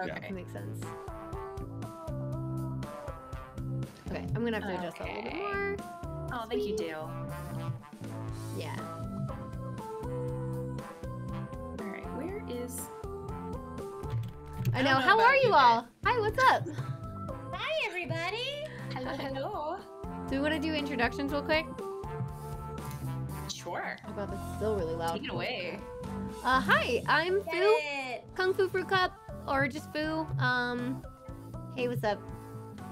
Okay. That makes sense. Okay, I'm gonna have to adjust that a little bit more. Oh, thank you, Dale. Yeah. All right, where is? I I know. know How are you you all? Hi, what's up? Hi, everybody. Hello, hello. Do we want to do introductions real quick? Sure. Oh god, this is still really loud. Take it away. Uh, hi, I'm Get Fu, it. Kung Fu Fruit Cup, or just Foo. Um, hey, what's up?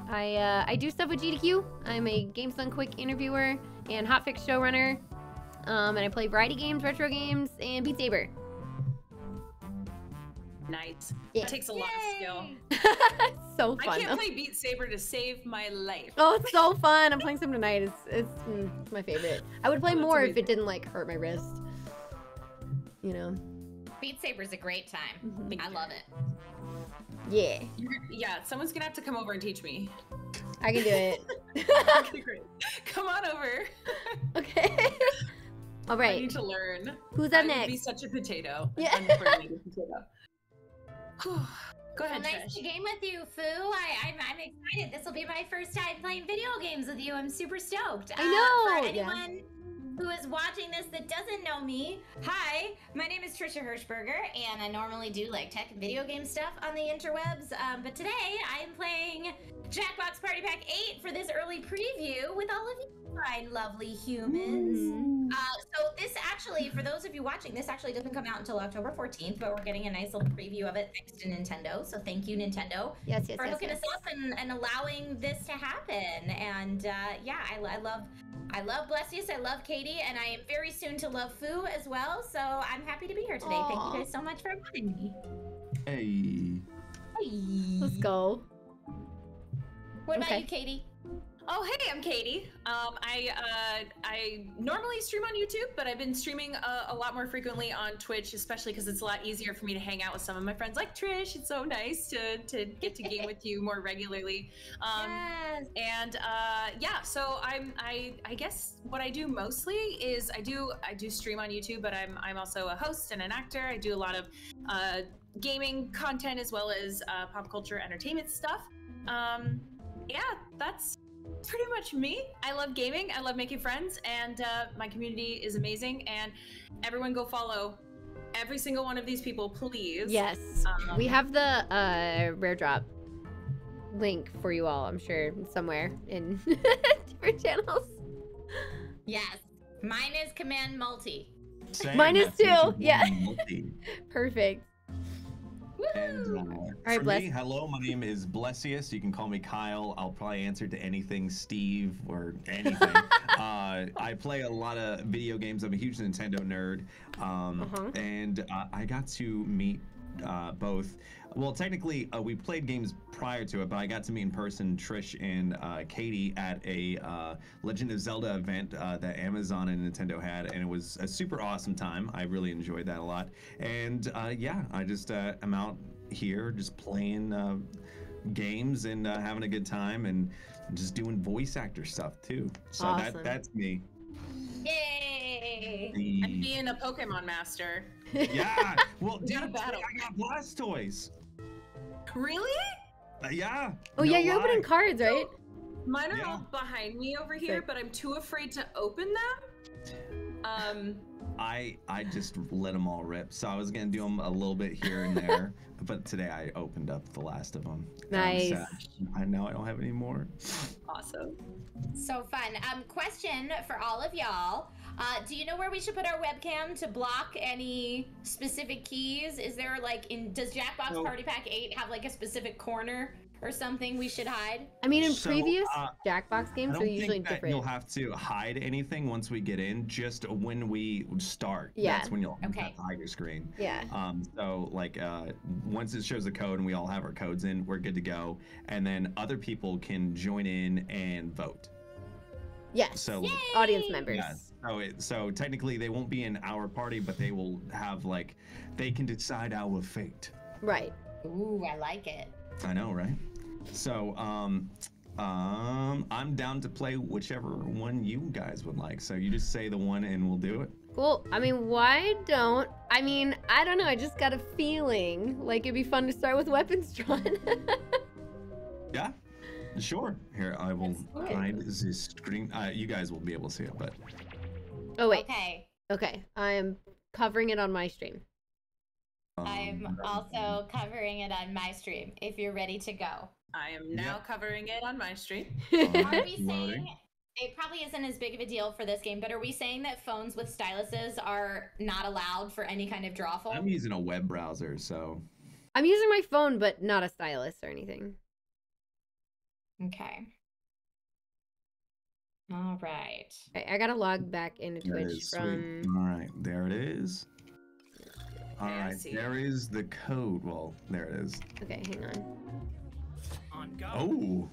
I uh, I do stuff with GDQ. I'm a Games Done Quick interviewer and hotfix showrunner. Um, and I play variety games, retro games, and Beat Saber. Nice. Yeah. It takes a lot of skill. So fun. I can't play Beat Saber to save my life. Oh, it's so fun. I'm playing some tonight. It's it's, mm, my favorite. I would play That's more if it didn't like hurt my wrist. You know. Beat Saber's a great time. Mhm. I love it. Yeah, yeah, someone's gonna have to come over and teach me. I can do it. Okay, great. Come on over. okay. All right. I need to learn. Who's I up would be such a potato. Yeah. I'm a potato. Whew. Go Well, ahead, nice Trish. to game with you, Foo. I, I'm, I'm excited. This will be my first time playing video games with you. I'm super stoked. I Uh, know, for yeah. Who is watching this that doesn't know me, hi, my name is Trisha Hershberger, and I normally do like tech and video game stuff on the interwebs. Um, but today I am playing Jackbox Party Pack 8 for this early preview with all of you fine, lovely humans. Mhm. Uh, so this actually, for those of you watching, this actually doesn't come out until October 14th, but we're getting a nice little preview of it thanks to Nintendo. So thank you, Nintendo, Yes, yes, for yes. hooking yes. us up and, and allowing this to happen. And uh, yeah, I, I love, I love Blessious, I love Katie, and I am very soon to love Fu as well. So I'm happy to be here today. Thank you guys so much for having me. Hey. Hey. Let's go. What about you, Katie? Oh, hey, I'm Katie. Um, I uh, I normally stream on YouTube, but I've been streaming uh, a lot more frequently on Twitch, especially because it's a lot easier for me to hang out with some of my friends like Trish. It's so nice to, to get to game with you more regularly. Um, yes. and uh, yeah, so I'm I I guess what I do mostly is I do I do stream on YouTube, but I'm I'm also a host and an actor. I do a lot of uh, gaming content as well as uh, pop culture entertainment stuff. Um, yeah, that's pretty much me. I love gaming. I love making friends, and uh, my community is amazing. And everyone, go follow every single one of these people, please. Yes. Um, We have the uh, rare drop link for you all, I'm sure, somewhere in different channels. Yes. Mine is Command Multi. Same, Mine is that's me too, too. yeah. Multi. Perfect. And uh, right, Bless. me, hello, my name is Blessious. You can call me Kyle. I'll probably answer to anything, Steve, or anything. uh, I play a lot of video games. I'm a huge Nintendo nerd. Um, Uh-huh. And uh, I got to meet uh, both. Well, technically, uh, we played games prior to it, but I got to meet in person Trish and uh, Katie at a uh, Legend of Zelda event uh, that Amazon and Nintendo had, and it was a super awesome time. I really enjoyed that a lot. And uh, yeah, I just uh, am out here just playing uh, games and uh, having a good time and just doing voice actor stuff too. So Awesome. that that's me. Yay! The- And being a Pokemon master. yeah. Well, We dude, a battle. I got Blastoise. Really? Uh, yeah. Oh, no yeah, you're lie. opening cards, right? Mine are Yeah. all behind me over here, Sick. but I'm too afraid to open them. Um, I I just let them all rip. So I was gonna do them a little bit here and there, but today I opened up the last of them. Nice. I know I don't have any more. awesome. So fun. Um, question for all of y'all. Uh, do you know where we should put our webcam to block any specific keys? Is there like in does Jackbox No. Party Pack 8 have like a specific corner or something we should hide? I mean, in So, previous uh, Jackbox games, don't they're usually that different. you'll have to hide anything once we get in. Just when we start, Yeah. that's when you'll have Okay. to hide your screen. Yeah. Um, so like uh, once it shows the code and we all have our codes in, we're good to go. And then other people can join in and vote. Yes. So Yay! Audience members. Yeah. So it, so technically they won't be in our party, but they will have like they can decide our fate. Right. Ooh, I like it. I know, right? So um um I'm down to play whichever one you guys would like. So you just say the one and we'll do it. Cool. I mean, why don't I mean, I don't know. I just got a feeling like it'd be fun to start with weapons drawn. Yeah, sure. Here, I will Let's hide the screen. Uh, you guys will be able to see it, but oh wait. Okay. Okay. I'm covering it on my stream. um, I'm also covering it on my stream if you're ready to go. I am now covering it on my stream. Are we saying it probably isn't as big of a deal for this game, but are we saying that phones with styluses are not allowed for any kind of drawful? I'm using a web browser, so I'm using my phone, but not a stylus or anything. Okay. All right. I, I gotta log back into there Twitch is. from. Sweet. All right, there it is. All Yeah, I right, see there is the code. Well, there it is. Okay, hang on. Oh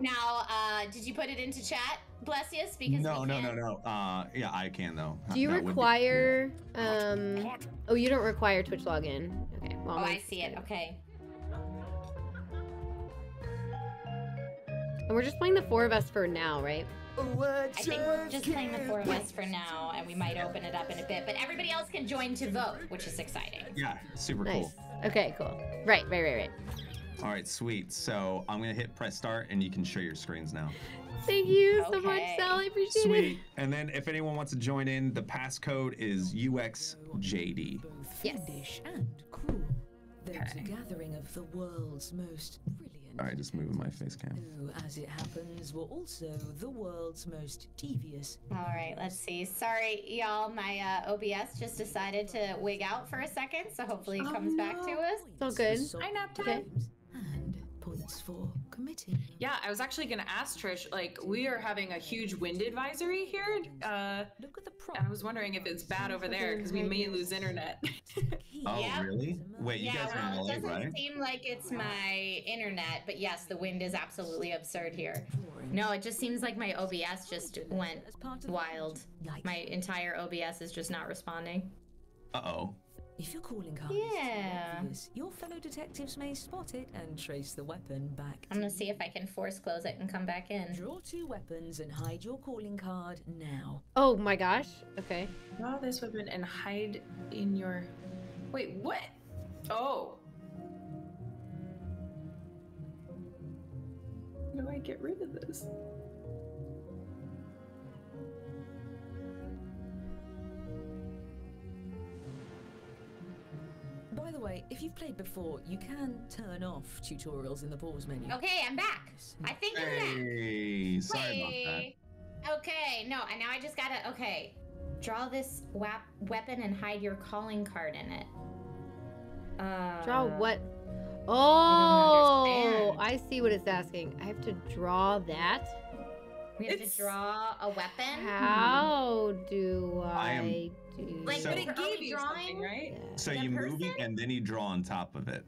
Now, uh, did you put it into chat, Blessious? Because no, we no, no, no. Uh, yeah, I can though. Do you That would be- require um? Oh, you don't require Twitch login. Okay. Well, Oh, I see it. good. Okay. And we're just playing the four of us for now, right? I think we're just playing the four of us for now, and we might open it up in a bit. But everybody else can join to vote, which is exciting. Yeah, super Nice. cool. Okay, cool. Right, right, right, right. All right, sweet. So I'm gonna hit press start, and you can share your screens now. Thank you so much, Okay. Sal. I appreciate Sweet. And then if anyone wants to join in, the passcode is UXJD. Both Yes. fiendish and cruel. There's Okay. a gathering of the world's most brilliant. All right, just moving my face cam. Who, as it happens, were also the world's most devious. All right, let's see. Sorry, y'all. My uh, OBS just decided to wig out for a second, so hopefully it Oh, comes back to us. Points all good. solving Hi, nap time. games And points for committing. Yeah, I was actually gonna ask Trish. Like, we are having a huge wind advisory here. Uh, Look at the and prompt. I was wondering if it's bad over there because we may lose internet. Oh, Yeah. really? Wait, you yeah, guys are in well, it doesn't right? seem like it's my internet, but yes, the wind is absolutely absurd here. No, it just seems like my OBS just went As part of the wild. My entire OBS is just not responding. Uh oh. If your calling card Yeah. is too obvious, your fellow detectives may spot it and trace the weapon back. I'm gonna see if I can force close it and come back in. Draw two weapons and hide your calling card now. Oh my gosh. Okay. Draw this weapon and hide in your. Wait, what? Oh. How do I get rid of this? The way, if you've played before, you can turn off tutorials in the pause menu. Okay, I'm back. I think I'm back. Hey, sorry about that. Okay, no, and now I just gotta. Okay, draw this wap- weapon and hide your calling card in it. Uh, Draw what? Oh, understand. I see what it's asking. I have to draw that. We have It's- to draw a weapon. How do I, I am- do Like, So- But it gave you drawing? something, right? that? So The you move it and then you draw on top of it.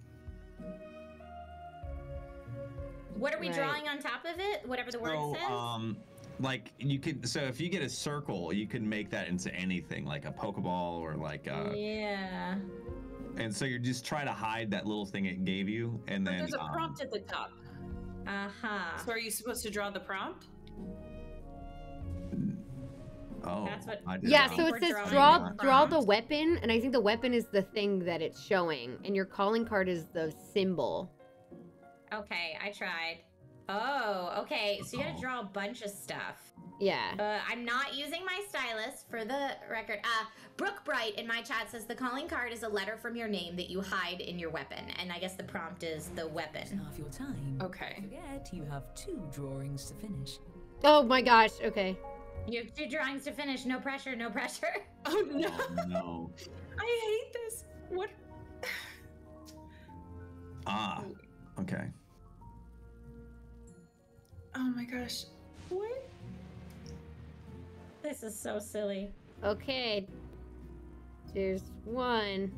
What are we Right. drawing on top of it? Whatever the word So, says. um, like you could. So if you get a circle, you can make that into anything, like a pokeball or like. Uh, yeah. And so you're just try to hide that little thing it gave you, and But then. there's a um, prompt at the top. Uh huh. So are you supposed to draw the prompt? Oh, That's what- I did Yeah, not. so it says draw the draw the weapon, and I think the weapon is the thing that it's showing, and your calling card is the symbol. Okay, I tried. Oh, okay. So you gotta Oh. draw a bunch of stuff. Yeah. Uh, I'm not using my stylus for the record. Uh, Brooke Bright in my chat says the calling card is a letter from your name that you hide in your weapon, and I guess the prompt is the weapon. half your time. Okay. Forget you have two drawings to finish. Oh my gosh. Okay. You have two drawings to finish. No pressure. No pressure. Oh no! Oh, no. I hate this. What? Ah. Okay. Oh my gosh. What? This is so silly. Okay. There's one.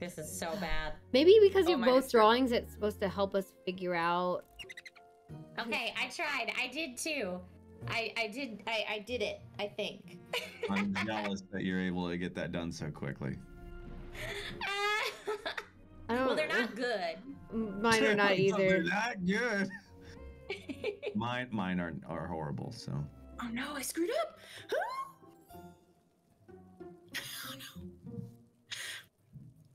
This is so bad. Maybe because Oh, you have both true. drawings, it's supposed to help us figure out. Okay, I tried. I did too. I I did. I I did it. I think. I'm jealous that you're able to get that done so quickly. I don't well, they're not good. Mine are not either. They're either. not good. Mine, mine are are horrible. So. Oh no! I screwed up. oh no.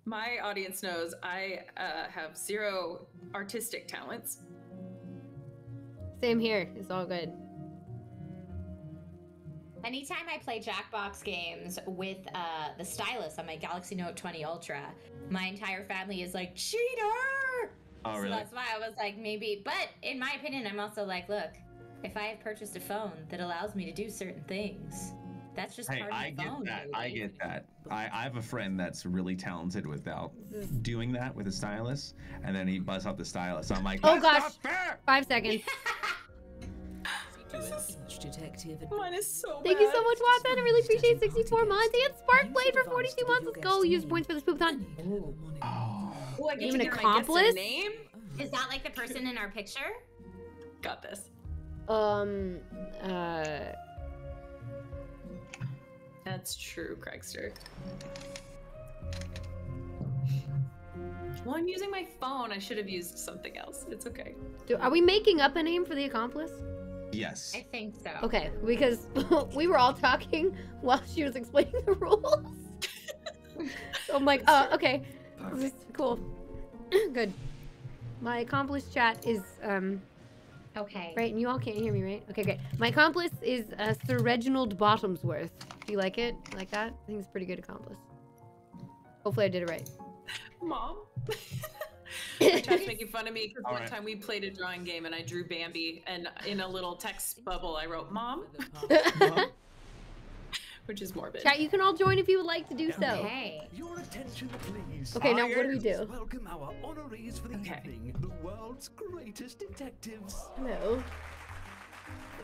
My audience knows I uh, have zero artistic talents. Same here. It's all good. Anytime I play Jackbox games with uh, the stylus on my Galaxy Note 20 Ultra, my entire family is like, cheater! Oh, So really? that's why I was like, maybe. But in my opinion, I'm also like, look, if I have purchased a phone that allows me to do certain things, that's just Hey, part of I the get phone. that. I get that. I, I have a friend that's really talented without doing that with a stylus, and then he busts out the stylus. I'm like, Oh, "That's gosh. not fair!" Five seconds. To detective. Mine is so Thank you so much, Watson. I really appreciate 64 months. And Sparkblade for 42 months. Let's go. Use points for this poop ton. Ooh. Oh. Oh, I get Even to get my accomplice? name. Is that like the person in our picture? Got this. Um, uh, That's true, Craigster. Well, I'm using my phone. I should have used something else. It's okay. do, are we making up a name for the accomplice? Yes. I think so. Okay, because we were all talking while she was explaining the rules. so I'm like, oh, okay, this cool, good. My accomplice chat is um Okay. right, and you all can't hear me, right? Okay, great. My accomplice is uh, Sir Reginald Bottomsworth. Do you like it? Like that? I think it's a pretty good accomplice. Hopefully, I did it right. Mom. My chat's making fun of me because one right. time we played a drawing game and I drew Bambi, and in a little text bubble I wrote "Mom," which is morbid. Chat, you can all join if you would like to do so. Okay. Your attention, please. Okay, now what do we do? Welcome our honorees for the Okay. evening, the world's greatest detectives. Hello.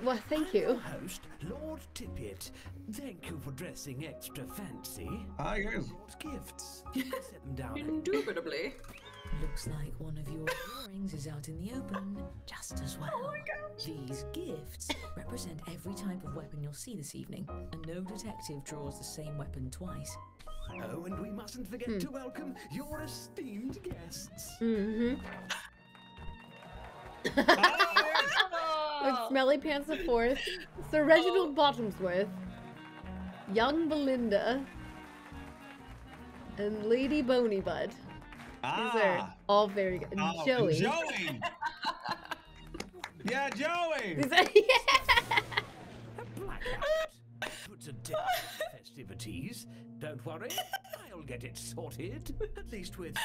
Well, thank I'm your you. host, Lord Tippett. Thank you for dressing extra fancy. Ah, yes. Gifts. Set them down. Indubitably. Looks like one of your drawings is out in the open, just as well. Oh my gosh. These gifts represent every type of weapon you'll see this evening, and no detective draws the same weapon twice. Oh, and we mustn't forget Hmm. to welcome your esteemed guests. Mm-hmm. Oh. With Smelly Pants the Fourth, Sir Reginald Bottomsworth, Young Belinda, and Lady Bonybutt. These are Ah. all very good. And Oh, Joey. Joey. yeah, Joey. These are- yeah. A blackout. Puts a dent festivities. Don't worry, I'll get it sorted. At least with.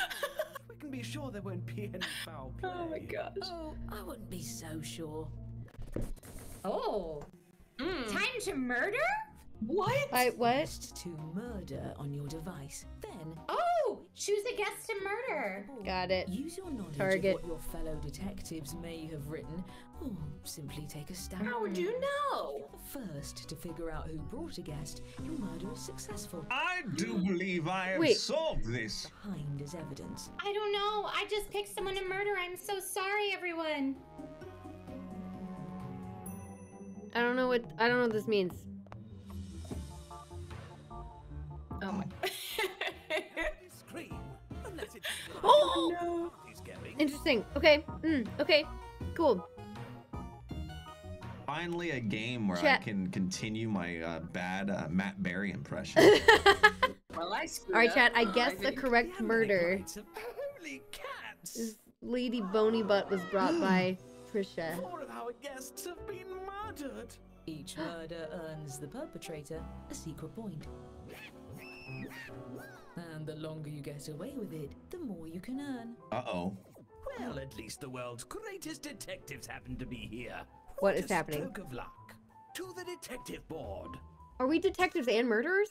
We can be sure there won't be any foul play. Oh my gosh. Oh, I wouldn't be so sure. Oh. Mm. Time to murder? What? I, what? Just to murder on your device. Then Oh! Choose a guest to murder. Got it. use your knowledge Target. of what your fellow detectives may have written, or simply take a stab. How would you know? You're The first to figure out who brought a guest, your murder is successful. I do believe I have Wait. solved this. Behind is evidence. I don't know. I just picked someone to murder. I'm so sorry, everyone. I don't know what I don't know what this means. Oh my. Scream. Unless it's. Oh! no. Interesting. Okay. Mm, okay. Cool. Finally, a game where I can continue my uh, bad uh, Matt Berry impression. Well, I All right, up. chat. I guess the correct murder Holy cats! is Lady Bony Butt was brought by Trisha. Four of our guests have been murdered. Each murder earns the perpetrator a secret point. And the longer you get away with it, the more you can earn. Uh oh. Well, at least the world's greatest detectives happen to be here. What is a happening? Stroke of luck. To the detective board. Are we detectives and murderers?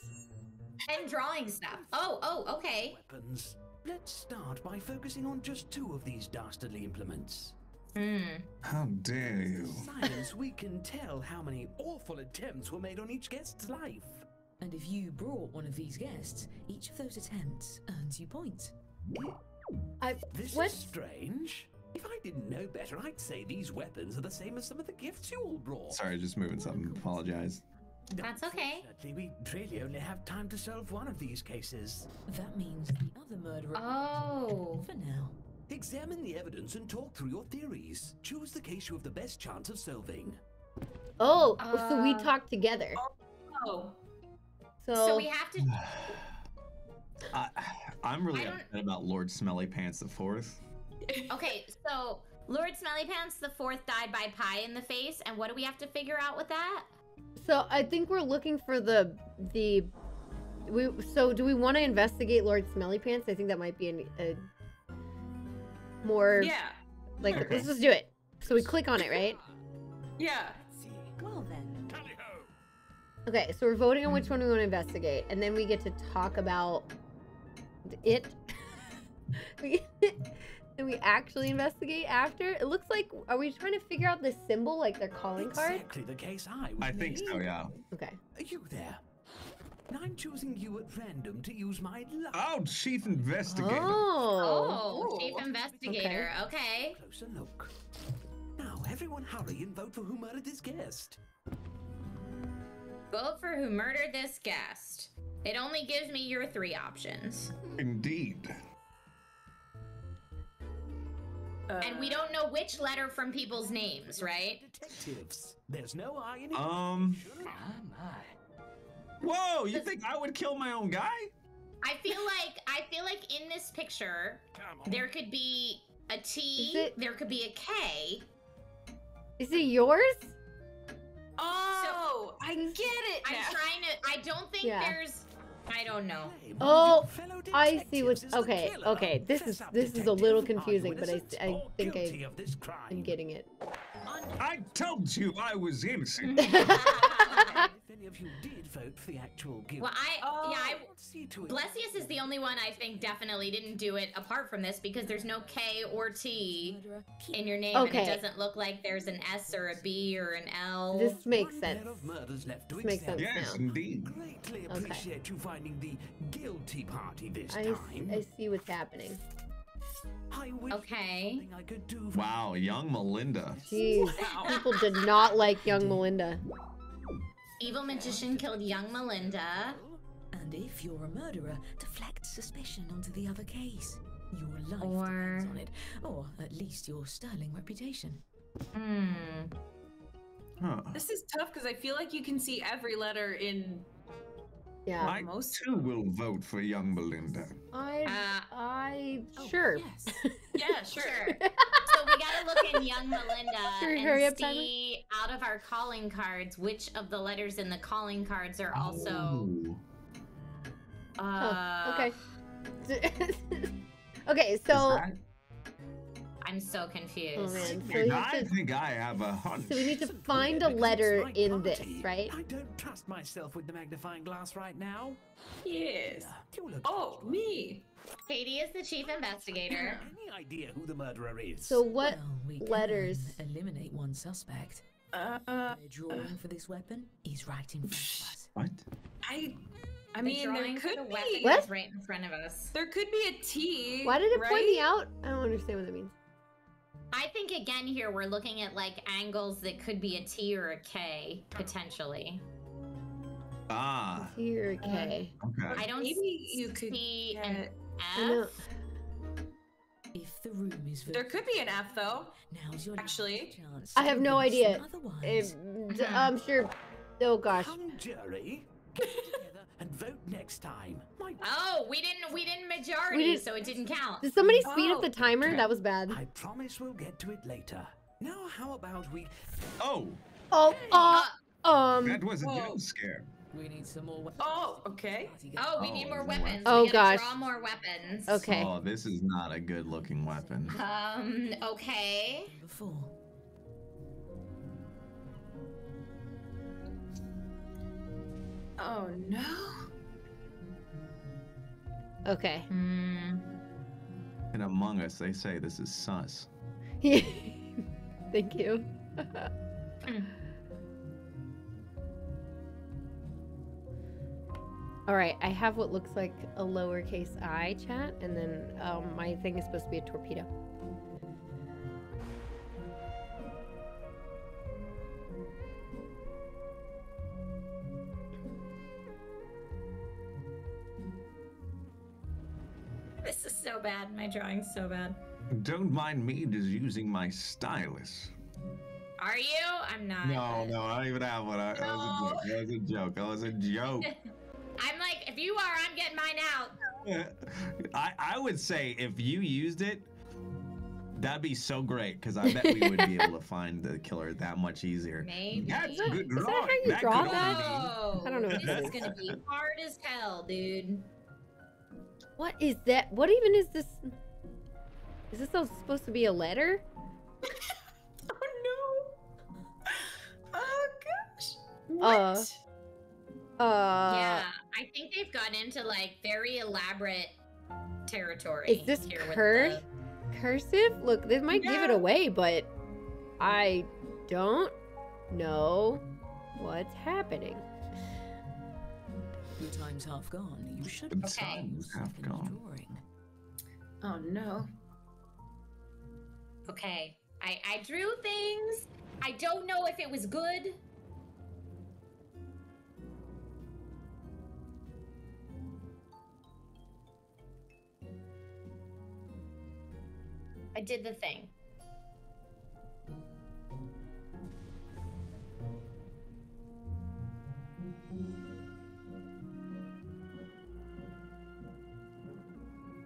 And drawing stuff. Oh, oh, okay. Weapons. Let's start by focusing on just two of these dastardly implements. Hmm. How dare you? Science, we can tell how many awful attempts were made on each guest's life. And if you brought one of these guests, each of those attempts earns you points. I This what? is strange. If I didn't know better, I'd say these weapons are the same as some of the gifts you all brought. Sorry, just moving something. Apologize. That's okay. Unfortunately, we really only have time to solve one of these cases. That means the other murderer. Oh. For now. Examine the evidence and talk through your theories. Choose the case you have the best chance of solving. Oh, so we Uh, talk together. Oh. So, So we have to. I, I'm really I upset about Lord Smelly Pants the Fourth. Okay, so Lord Smelly Pants the fourth died by pie in the face, and what do we have to figure out with that? So I think we're looking for the the we. So do we want to investigate Lord Smelly Pants? I think that might be an, a more Yeah, like Okay. let's just do it. So we click on it, right? yeah. Well then, Tally-ho! Okay, so we're voting on which hmm. one we want to investigate, and then we get to talk about it. we and we actually investigate after. It looks like are we trying to figure out this symbol, like their calling card? Exactly the case I was I think so, yeah. Okay. Are you there. I'm choosing you at random to use my luck. Oh, Chief Investigator. Oh. Oh, Chief Ooh. Investigator. Okay. Closer look. Now, everyone hurry and vote for who murdered this guest. Vote for who murdered this guest. It only gives me your three options. Indeed. And we don't know which letter from people's names, right? Detectives. There's no I in it. Um. Ah, Whoa, you think I would kill my own guy? I feel like I feel like in this picture there could be a T, it- there could be a K. Is it yours? Oh, I get it I'm now. trying to I don't think Yeah. there's I don't know. Hey, one of Oh, I see what- detectives is the okay, okay, this is- this is a little confusing, but I- I think I- guilty of this crime? I'm getting it. I told you I was innocent. If any of you did vote for the actual guilt, Well, I oh, yeah, I see to it. Blessious is the only one I think definitely didn't do it apart from this because there's no K or T in your name Okay. and it doesn't look like there's an S or a B or an L. This makes One sense. of murders left to This makes sense. yes, now. indeed. Greatly Okay. appreciate you finding the guilty party this I, time. I see what's happening. I wish Okay. I could do Wow, young Melinda. Jeez, people did not like young Melinda. Evil magician killed young Melinda. And if you're a murderer, deflect suspicion onto the other case. Your life Or- depends on it, or at least your sterling reputation. Hmm. Huh. This is tough because I feel like you can see every letter in. Yeah. I most- too will vote for young Melinda. I, Uh, I, Oh, sure. Yes. Yeah, sure. Sure. so we gotta look in young Melinda Should we and hurry up, see out of our calling cards which of the letters in the calling cards are also. Ooh. Uh, oh, okay. okay, Is so that- I'm so confused. Oh, man. So we I to- think I have a hunch. so we need to Listen, find a letter it's my in this, right? I don't trust myself with the magnifying glass right now. Yes. Oh, me. Katie is the chief investigator. Any idea who the murderer is? So what well, we can letters? eliminate one suspect. Uh, uh, The drawing for this weapon is right in front of us. What? I. I The mean, there could the be. weapon What? is right in front of us. There could be a T. Why did it right? point me out? I don't understand what that means. I think again here we're looking at like angles that could be a T or a K potentially. Ah, Here, okay. okay. I don't Maybe you could see an get- I. F. If the room is There could be an F though. now's your last actually. chance I have no idea. them Otherwise, d- I'm sure. Oh gosh. Hung jury, get together and vote next time. My Oh, we didn't we didn't majority, We didn't- so it didn't count. Did somebody speed up Oh, the timer? okay. That was bad. I promise we'll get to it later. Now, how about we? Oh, Oh, uh, um. that was a Whoa. jump scare. we need some more weapons. Oh, okay. Oh, we Oh, need more weapons. Oh, we gosh. Draw more weapons. Okay. Oh, this is not a good looking weapon. Um. Okay. Before. Oh no. Okay. Hmm. And among us, they say this is sus. Thank you. All right, I have what looks like a lowercase i chat, and then um, my thing is supposed to be a torpedo. Bad. My drawing's so bad. Don't mind me just using my stylus. Are you? I'm not. No, no, I don't even have one. I, that was a joke. That was a joke. That was a joke. I'm like, if you are, I'm getting mine out. I, I would say if you used it, that'd be so great because I bet we would be able to find the killer that much easier. Maybe. That's that- good is that drawing. how you that draw could that? Oh, I don't know This that is is. gonna be hard as hell, dude. What is that? What even is this? Is this all supposed to be a letter? Oh no. Oh gosh. Uh, What? Uh, yeah, I think they've gone into like very elaborate territory. Is this here with cur- cursive? Look, this might give it away, but I don't know what's happening. Your time's half gone. You should Good have Okay. times half gone. drawing. Oh no. Okay, I I drew things. I don't know if it was good. I did the thing.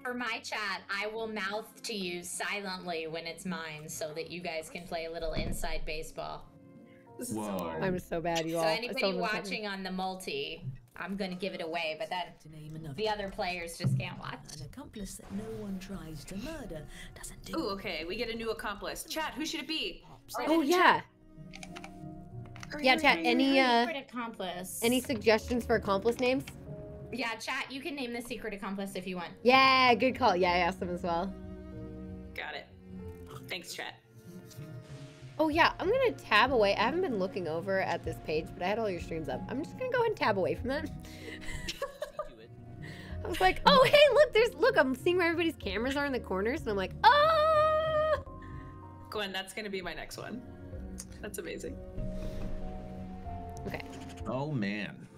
For my chat, I will mouth to you silently when it's mine so that you guys can play a little inside baseball. Whoa. so. I'm so bad, you So all. anybody someone's having- watching on the multi, I'm gonna give it away, but then To name the other players just can't watch. An accomplice that no one tries to murder doesn't do. Ooh, okay. We get a new accomplice. Chat, who should it be? Oh yeah, Hurry, yeah. Chat. Any uh, accomplice. any suggestions for accomplice names? Yeah, chat. You can name the secret accomplice if you want. Yeah, good call. Yeah, I asked them as well. Got it. Thanks, chat. Oh yeah, I'm gonna tab away. I haven't been looking over at this page, but I had all your streams up. I'm just gonna go ahead and tab away from that. I was like, oh hey, look, there's look. I'm seeing where everybody's cameras are in the corners, and I'm like, ah! oh. Gwen, that's gonna be my next one. That's amazing. Okay. Oh man.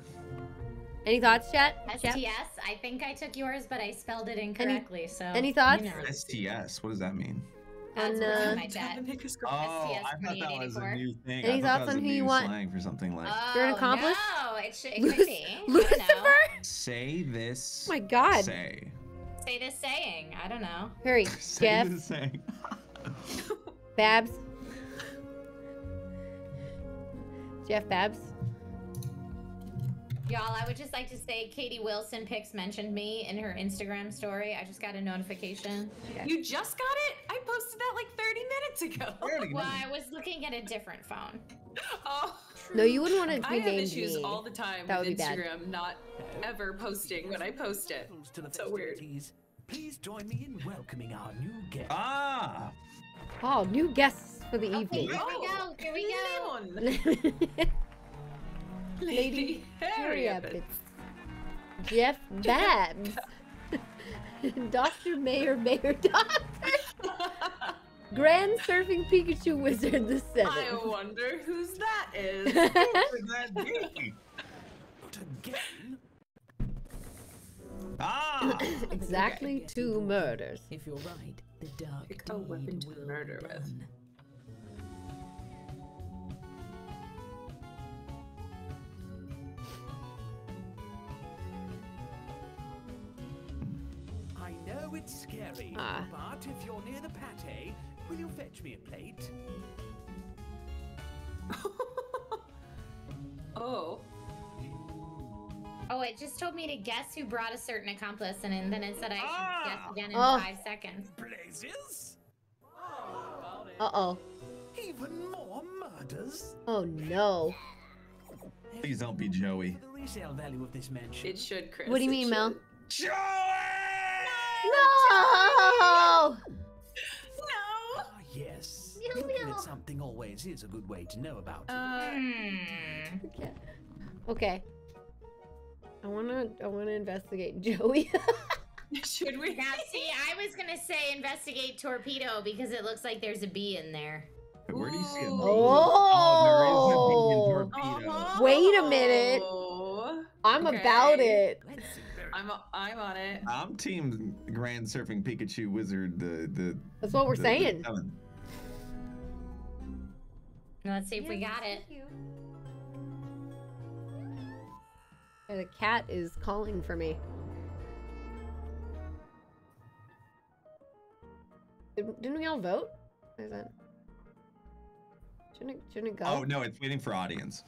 Any thoughts, chat? Chat? STS. I think I took yours, but I spelled it incorrectly. so any thoughts? You know, STS. What does that mean? that's On, what's in uh, my chat. Oh, I thought that was a new thing. Any I thought thoughts that was on a who you want? slang for something like. Oh, You're an accomplice? No, it, should, it Luc- could be. I don't know. Lucifer? Say this. Oh my god. Say. Say this saying. I don't know. Hurry, Say Jeff, this saying. Babs. Jeff Babs. Y'all, I would just like to say Katie Wilson Pix mentioned me in her Instagram story. I just got a notification. You just got it? I posted that like 30 minutes ago. Well, I was looking at a different phone. Oh, No, you wouldn't want it to I be have named issues me. all the time That would with be bad. Instagram not ever posting when I post it. To the So weird. Please join me in welcoming our new guest. Ah. Oh, new guests for the Okay, evening. here we go. Here we go. Leon. Lady Lady Harriet. Harriet. Jeff Babs. Dr. Mayor Mayor Doctor. Grand Surfing Pikachu Wizard the I wonder whose that is. That be? Not again. Ah. exactly two murders. If you're right, the dark Pick a deed weapon to will murder be with. It's scary, Ah. but if you're near the pate, will you fetch me a plate? oh. Oh, it just told me to guess who brought a certain accomplice, and then it said I should Ah. guess again in Oh. five seconds. Blazes? Uh oh. Even more murders? Oh no. Please don't be Joey. The resale value of this mansion. It should, Chris. What do you it mean, Mel? Joey! No! No. Ah, yes. Meow, Looking meow. at something always is a good way to know about it. Uh, Hmm. Okay. Okay. I wanna I wanna investigate Joey. should we? Now, see, I was gonna say investigate torpedo because it looks like there's a bee in there. Where do you see it? Ooh. Oh. there is a bee in torpedo. Uh-huh. Wait a minute. Oh. I'm Okay. about it. Let's see very I'm I'm on it. I'm team Grand Surfing Pikachu Wizard. The the. That's what we're the, saying. The let's see if we got it. Oh, the cat is calling for me. Didn't we all vote? Is that? Shouldn't it, shouldn't it go? Oh no, it's waiting for audience.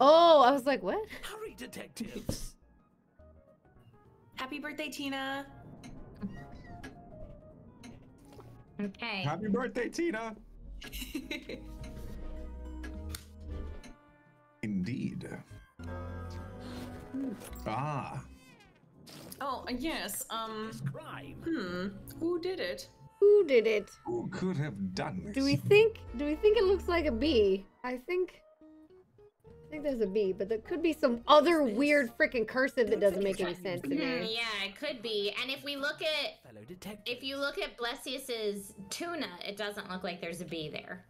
Oh, I was like, what? Hurry, detectives! Happy birthday, Tina. Okay. Happy birthday, Tina. Indeed. Ah, oh yes. Um. Crime. Hmm. Who did it? Who did it? who could have done this? Do we think? Do we think it looks like a bee? I think. I think there's a B, but there could be some other weird freaking cursive that doesn't make any sense in Hmm, there. yeah, it could be. And if we look at Fellow if you look at Blessious's tuna, it doesn't look like there's a B there.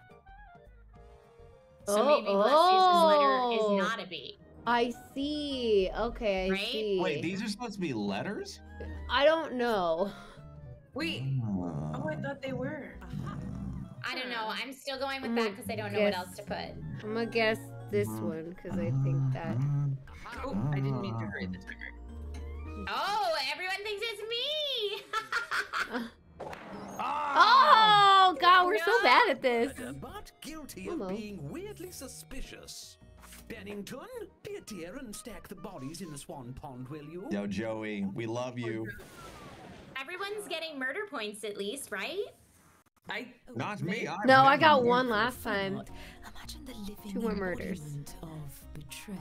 So Oh, maybe Blessious's letter oh. is not a B. I see. Okay, I Right? see. Wait, these are supposed to be letters? I don't know. Wait. Oh, I thought they were. I don't know. I'm still going with that because I don't know what else to put. I'm gonna guess this one because I think that. Oh, I didn't mean to hurry the timer. Oh, everyone thinks it's me. Ah! Oh God, we're so bad at this. But guilty Hello. of being weirdly suspicious. Bennington, be a dear and stack the bodies in the swan pond, will you? Yo, Joey, we love you. Everyone's getting murder points at least, right? I. Not me. I've No, I got one last time. Imagine the living Two more murders. of betrayal.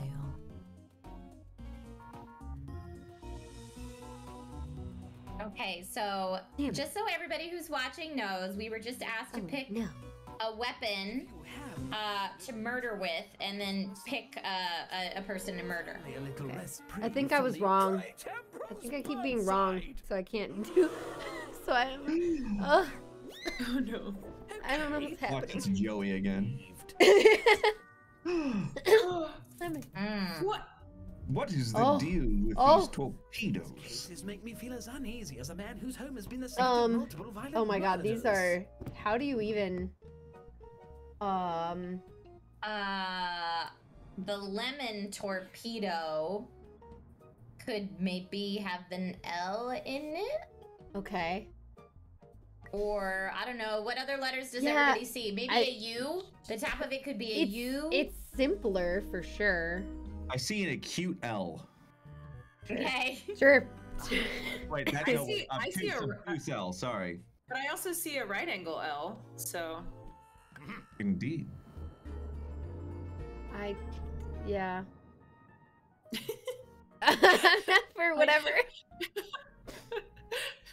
Okay, so Damn. just so everybody who's watching knows, we were just asked to Oh, pick no. a weapon uh, to murder with, and then pick uh, a, a person to murder. Okay. I think I was wrong. I think I keep being wrong, so I can't do. so I. Uh, Oh no. I don't know what's Fuck, it's happening. Joey again. Mm. what? What is the Oh. deal with Oh. these torpedoes? Cases make me feel as uneasy as a man whose home has been the site Um, of multiple violent Oh my God, these are. How do you even? Um. Uh, the lemon torpedo could maybe have an L in it, Okay. Or I don't know. What other letters does Yeah, everybody see? Maybe I- a U. The top of it could be a It's, U. it's simpler for sure. I see an acute L. okay. Sure. Wait, that's I a, see- a I see a- obtuse L. Sorry. But I also see a right angle L. So. Indeed. I. Yeah. for whatever.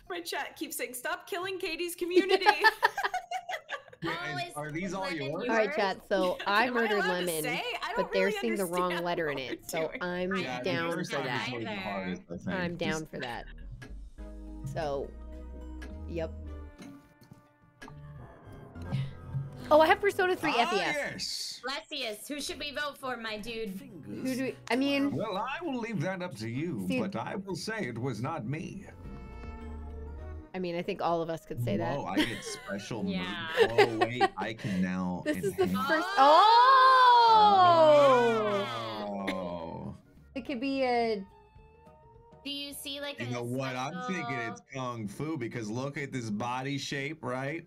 My chat keeps saying, "Stop killing Katie's community." Wait, is- is- are these all lemon yours? yours? All right, chat. So I Am I murdered allowed Lemon. I don't but they're really seeing the wrong letter in it. So. I'm Yeah, down for time that. is really the Either. hardest, I think. I'm down Just- for that. So, yep. Oh, I have Persona 3 Ah, FES. yes. Blessious, who should we vote for, my dude? Fingers. Who do we, I mean, Well, I will leave that up to you, See- but I will say it was not me. I mean, I think all of us could say that. Oh, I get special move. Yeah. Oh, wait, I can now. This is the first. Oh! Oh! It could be a. Do you see like You a know what? I'm thinking it's kung fu because look at this body shape, right?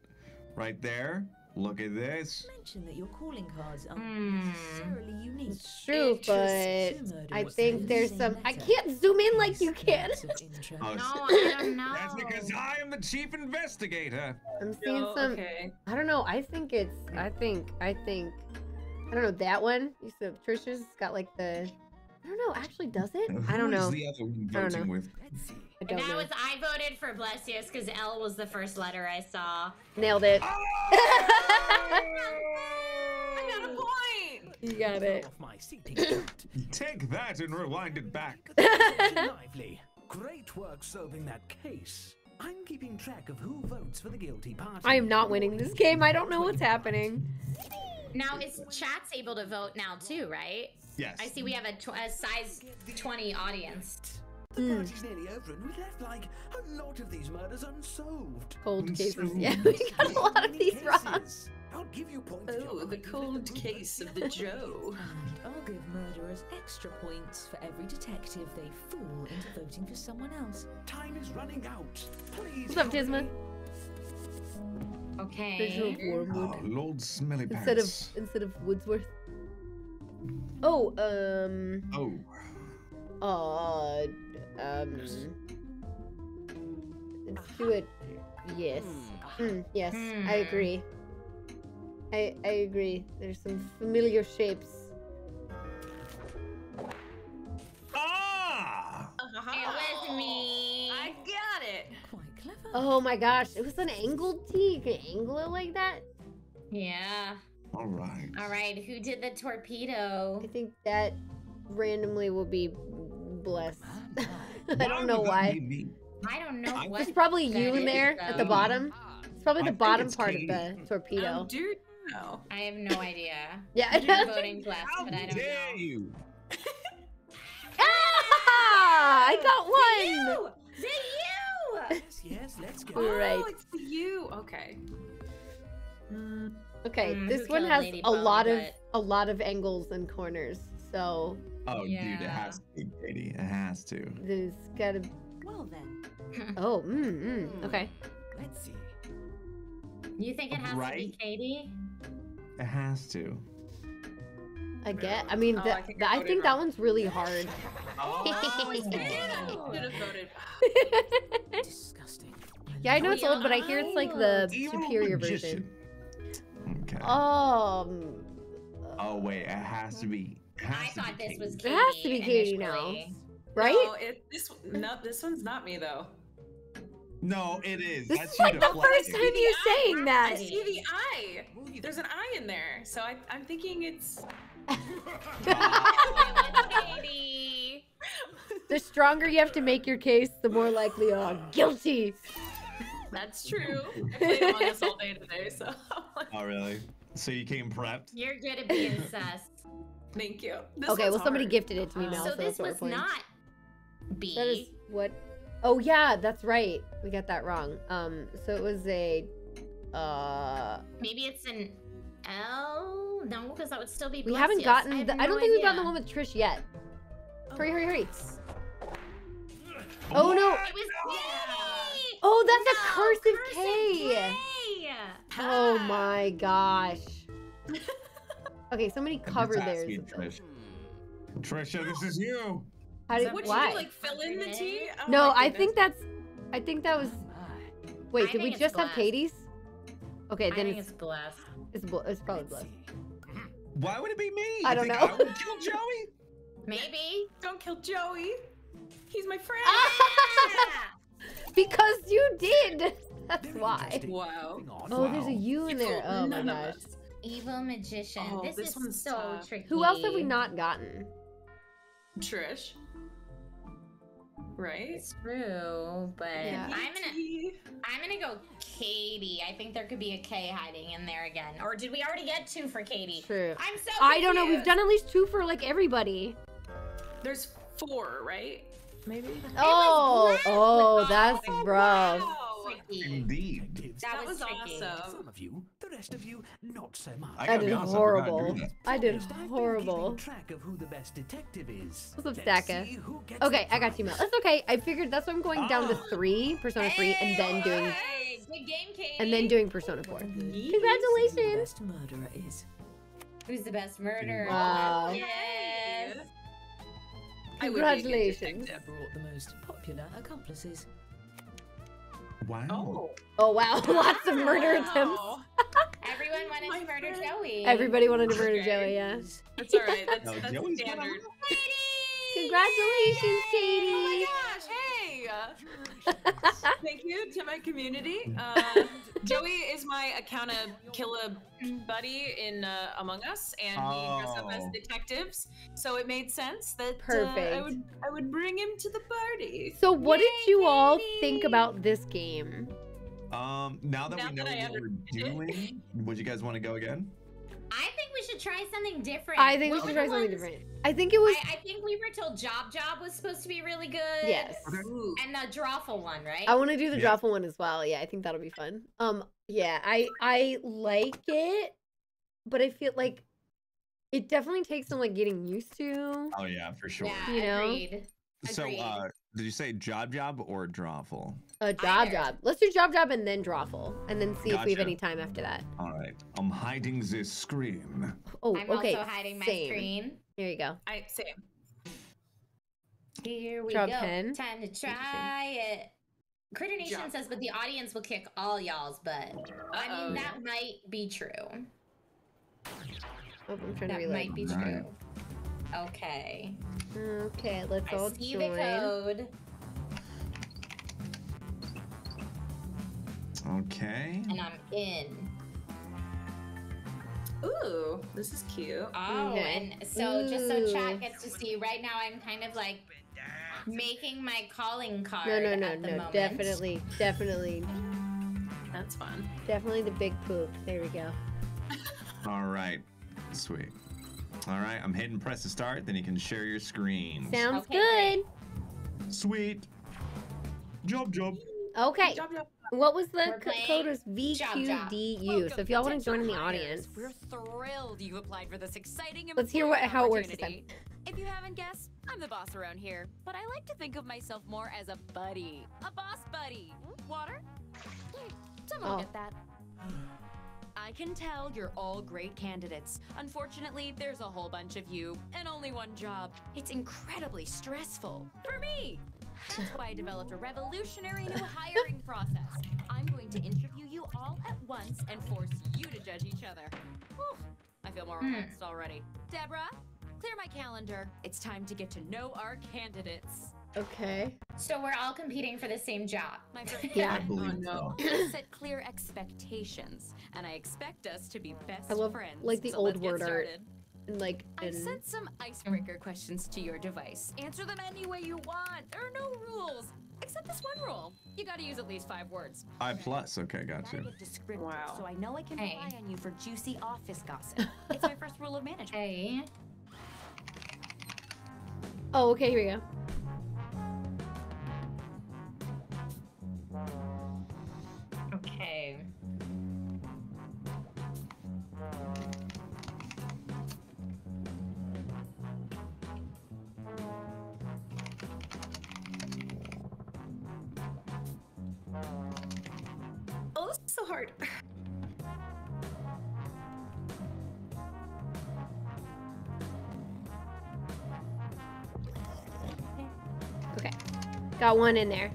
Right there. Look at this. Mention that your calling cards aren't Hmm. necessarily unique. It's true, but I think there's some. same I can't zoom in like you can. Lots. Oh, No, I don't know. That's because I am the chief investigator. I'm seeing Oh, some. okay. I don't know. I think it's. I think. I think. I don't know. That one. You said Trisha's got like the. I don't know. Actually, does it? I don't Who is know. the other one I don't voting know. with? Let's see. I don't that know. was I voted for bless Blessious because L was the first letter I saw. Nailed it. Oh! I got a point. You got it. My. Take that and rewind it back. Lively. Great work solving that case. I'm keeping track of who votes for the guilty party. I am not winning this game. I don't know what's happening. Now is chat's able to vote now too, right? Yes. I see we have a, tw- a size 20 audience. The Hmm. party's nearly over, and we left like a lot of these murders unsolved. Cold I'm cases. so Yeah, we got a lot of these wrong. I'll give you points. Oh, the cold the case of the Joe. And I'll give murderers extra points for every detective they fool into voting for someone else. Time is running out. Please. What's up, hurry. Tisma? Okay. Wormwood. Oh, Lord Smelly Instead of instead of Woodsworth. Oh, um, Oh, uh, um, let's do it. Yes. Mm, yes, I Hmm. agree. I I agree. There's some familiar shapes. ah! It was me. I got it. Quite clever. Oh my gosh, it was an angled T. You can angle it like that. Yeah. All right. All right. Who did the torpedo? I think that randomly will be blessed. I don't know why. be? I don't know what. It's probably you in is, there at the bottom. It's probably the think bottom part Katie. of the torpedo. Um, dude, no. I have no idea. yeah. I'm voting blessed, How but I don't dare know. you? ah! I got one. You! The you! Yes, yes, let's go. You're right. Oh, it's you. Okay. Mm, Okay, Mm, this one has a lot Bone, of a lot of angles and corners, so Oh, dude, it has to be Katie. It has to. there's gotta. Well then, Oh, mm, mm. Okay. let's see. You think it has to be Katie? It has to. I get. I mean, Oh, that, I think that- I I think that one's really hard. Oh, Should have voted. Disgusting. yeah, I know it's old, but I hear it's like the Evil superior magician. version. Okay. Um. Oh wait, it has to be. It has I thought be this was Katie. Katie. It has to be Katie now. initially. Right? No, it, this no, this one's not me though. No, it is. This That's is like the first time you're saying I that. see the eye. There's an eye in there, so I, I'm thinking it's. It was Katie. The stronger you have to make your case, the more likely you are guilty. That's true. I played Among Us all day today, so Oh really? So you came prepped? You're good at being sus. Thank you. This Okay, well one's somebody gifted it to me, Uh, so so this that's what we're was playing. not B. That is what. Oh yeah, that's right. We got that wrong. Um, so it was a. Uh, Maybe it's an L. No, because that would still be. we haven't gotten. have The, I no don't think we've gotten the one with Trish yet. Hurry, hurry, hurry! Oh no! It was K. Oh, that's a cursive cursive K. K. Oh my gosh. Okay, somebody Just cover ask theirs. me, Trish. Trisha, this is you. How did, What why? you do, like fill in the T? Oh no, I think that's. I think that was. Wait, I did we think it's just have. Katie's? Okay, I then think it's it's blessed. it's, bl- it's probably Let's blood. see. Mm-hmm. Why would it be me? I don't think know. I would kill Joey? Maybe. Don't kill Joey. He's my friend. Because you did. That's Very why. Wow. Oh, there's a U in there. Oh my gosh. us. Evil magician. Oh, this, this is one's so tough. tricky. Who else have we not gotten? Trish. Right? It's true, but Yeah. I'm gonna T. I'm gonna go Katie. I think there could be a K hiding in there again. Or did we already get two for Katie? True. I'm so I don't know. We've done at least two for like everybody. There's four, right? Maybe. Oh, black. oh, that's Oh, rough. wow. Tricky. Indeed. That That was was tricky. awesome. Some of you, the rest of you, not so much. I I did honest, I forgot to do horrible. that. I did Honest, I've been horrible. track of who the best detective is. What's up, Let's Stacka? see who gets Okay, I got you, Mel. prize. That's okay. I figured that's why I'm going down to Ah. three, Persona 3, and then doing Hey, good game, Katie. and then doing Persona 4. Who the Congratulations! best murderer is. Who's the best murderer? Wow. Yes. I would be a good Congratulations. detective. Brought the most popular accomplices. Wow. Oh. Oh wow, lots of murder attempts. Wow. Everyone wanted My to murder friend. Joey. Everybody wanted to murder Okay. Joey, yeah. That's all right. That's, No, that's Joey's not standard. Congratulations, Katie! Oh my gosh! Hey. Thank you to my community. Uh, Joey is my account of killer buddy in uh, Among Us, and he dressed up as Oh. detectives. So it made sense that uh, I Perfect. would I would bring him to the party. So what did Yay, you all think about this game? Um, now that Now we know that what we're doing, would you guys want to go again? I think we should try something different. I think we should try something ones- different. I think it was I, I think we were told Job Job was supposed to be really good. yes. Ooh. And the Drawful one, right? I want to do the Yeah. Drawful one as well. Yeah, I think that'll be fun. Um, yeah, I I like it, but I feel like it definitely takes some like getting used to. Oh yeah, for sure. Yeah, You know? agreed. So, uh, did you say job job or drawful? A job Either. job. Let's do job job and then drawful, and then see if we have any time after that. All right. I'm hiding this screen. Oh, I'm okay. also hiding my same. screen. Here you go. I same. Here we Draw go. pen. Time to try it. Critter Nation Job. says, but the audience will kick all y'all's butt. I Uh-oh. mean, that might be true. Oh, I'm trying to That reload. might be Right. true. Okay. Okay, let's I all see join. the code. Okay. And I'm in. Ooh, this is cute. Oh, Okay. and so just so chat gets to see, right now I'm kind of like making my calling card. No, no, no, at the no. moment. Definitely, definitely, That's fun. definitely the big poop. There we go. All right. Sweet. All right. I'm hitting press to start. Then you can share your screen. Sounds Okay, good. Sweet. Job job. Okay. Job, job. What was the co- code? Was job, job. VQDU. So if y'all want to join in the audience, We're thrilled you applied for this exciting Let's hear what- how it works this opportunity. If you haven't guessed, I'm the boss around here, but I like to think of myself more as a buddy. A boss buddy. Water? Someone will Oh. get that. I can tell you're all great candidates. Unfortunately, there's a whole bunch of you and only one job. It's incredibly stressful. For me! That's why I developed a revolutionary new hiring process. I'm going to interview you all at once and force you to judge each other. Whew, I feel more Hmm. relaxed already. Deborah, clear my calendar. It's time to get to know our candidates. okay. So we're all competing for the same job. My first Yeah. I plan believe no. so. set clear expectations, and I expect us to be best I love, friends. like, the so old word art. started. And like, I've sent some icebreaker questions to your device. Answer them any way you want. There are no rules. Except this one rule. You gotta use at least five words. I plus. Okay, got Gotta you. Wow. so I know I can Hey. rely on you for juicy office gossip. it's my first rule of management. Okay. oh, okay. Here we go. Okay. Oh, Got one in there.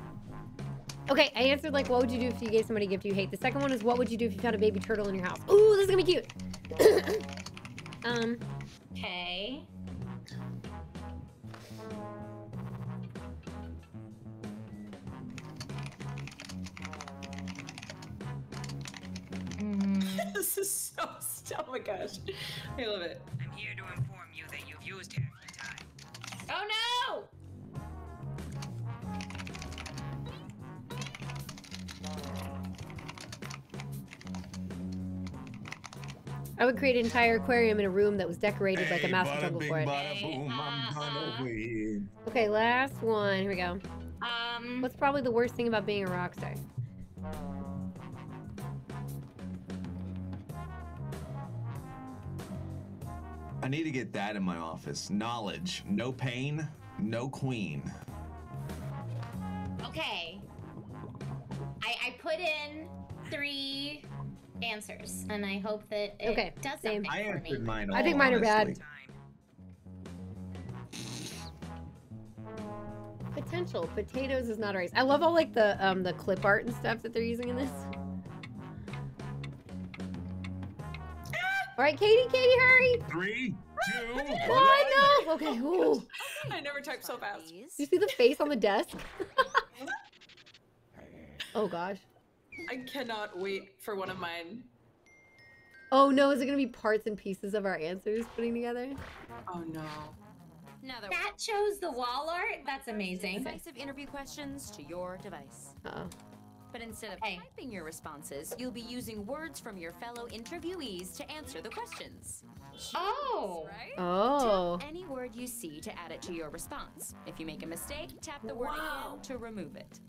Okay, I answered like, what would you do if you gave somebody a gift you hate? The second one is, what would you do if you found a baby turtle in your house? Ooh, this is gonna be cute. um, Okay. Mm, this is so. Oh my gosh, I love it. I'm here to inform you that you've used half your time. Oh no! I would create an entire aquarium in a room that was decorated like a Hey, mouse jungle bing, for it. boom, Uh-uh. Okay, last one. Here we go. Um, What's probably the worst thing about being a rock star? I need to get that in my office. Knowledge, no pain, no queen. okay. I I put in three answers, and I hope that it Okay, does same. something I for me. answered mine. I think all mine are bad. Potential. Potatoes is not a race. I love all like the um the clip art and stuff that they're using in this. All right, Katie, Katie, hurry! Three, two, Oh no! Okay, ooh. I never typed so fast. You see the face on the desk? oh gosh. I cannot wait for one of mine. Oh no, is it gonna be parts and pieces of our answers putting together? Oh no. Now that That shows the wall art. That's amazing. decisive interview questions to your device. Uh oh. But instead of Hey. typing your responses, you'll be using words from your fellow interviewees to answer the questions. Oh. Right? Oh. Tap any word you see to add it to your response. If you make a mistake, tap the word Wow. again to remove it.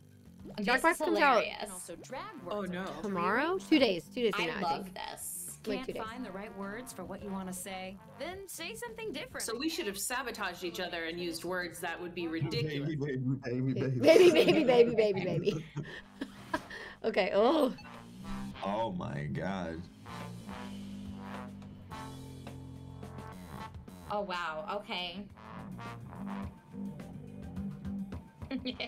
This Jackbox is comes out- also drag words. Oh no. Tomorrow? Two days. Two days from I now, I love think. this. Can't two days. find the right words for what you want to say, then say something different. So we should have sabotaged each other and used words that would be ridiculous. Baby, baby, baby, baby. Baby, baby, baby, baby, baby. okay. Oh. Oh my god. Oh wow. Okay. Yeah.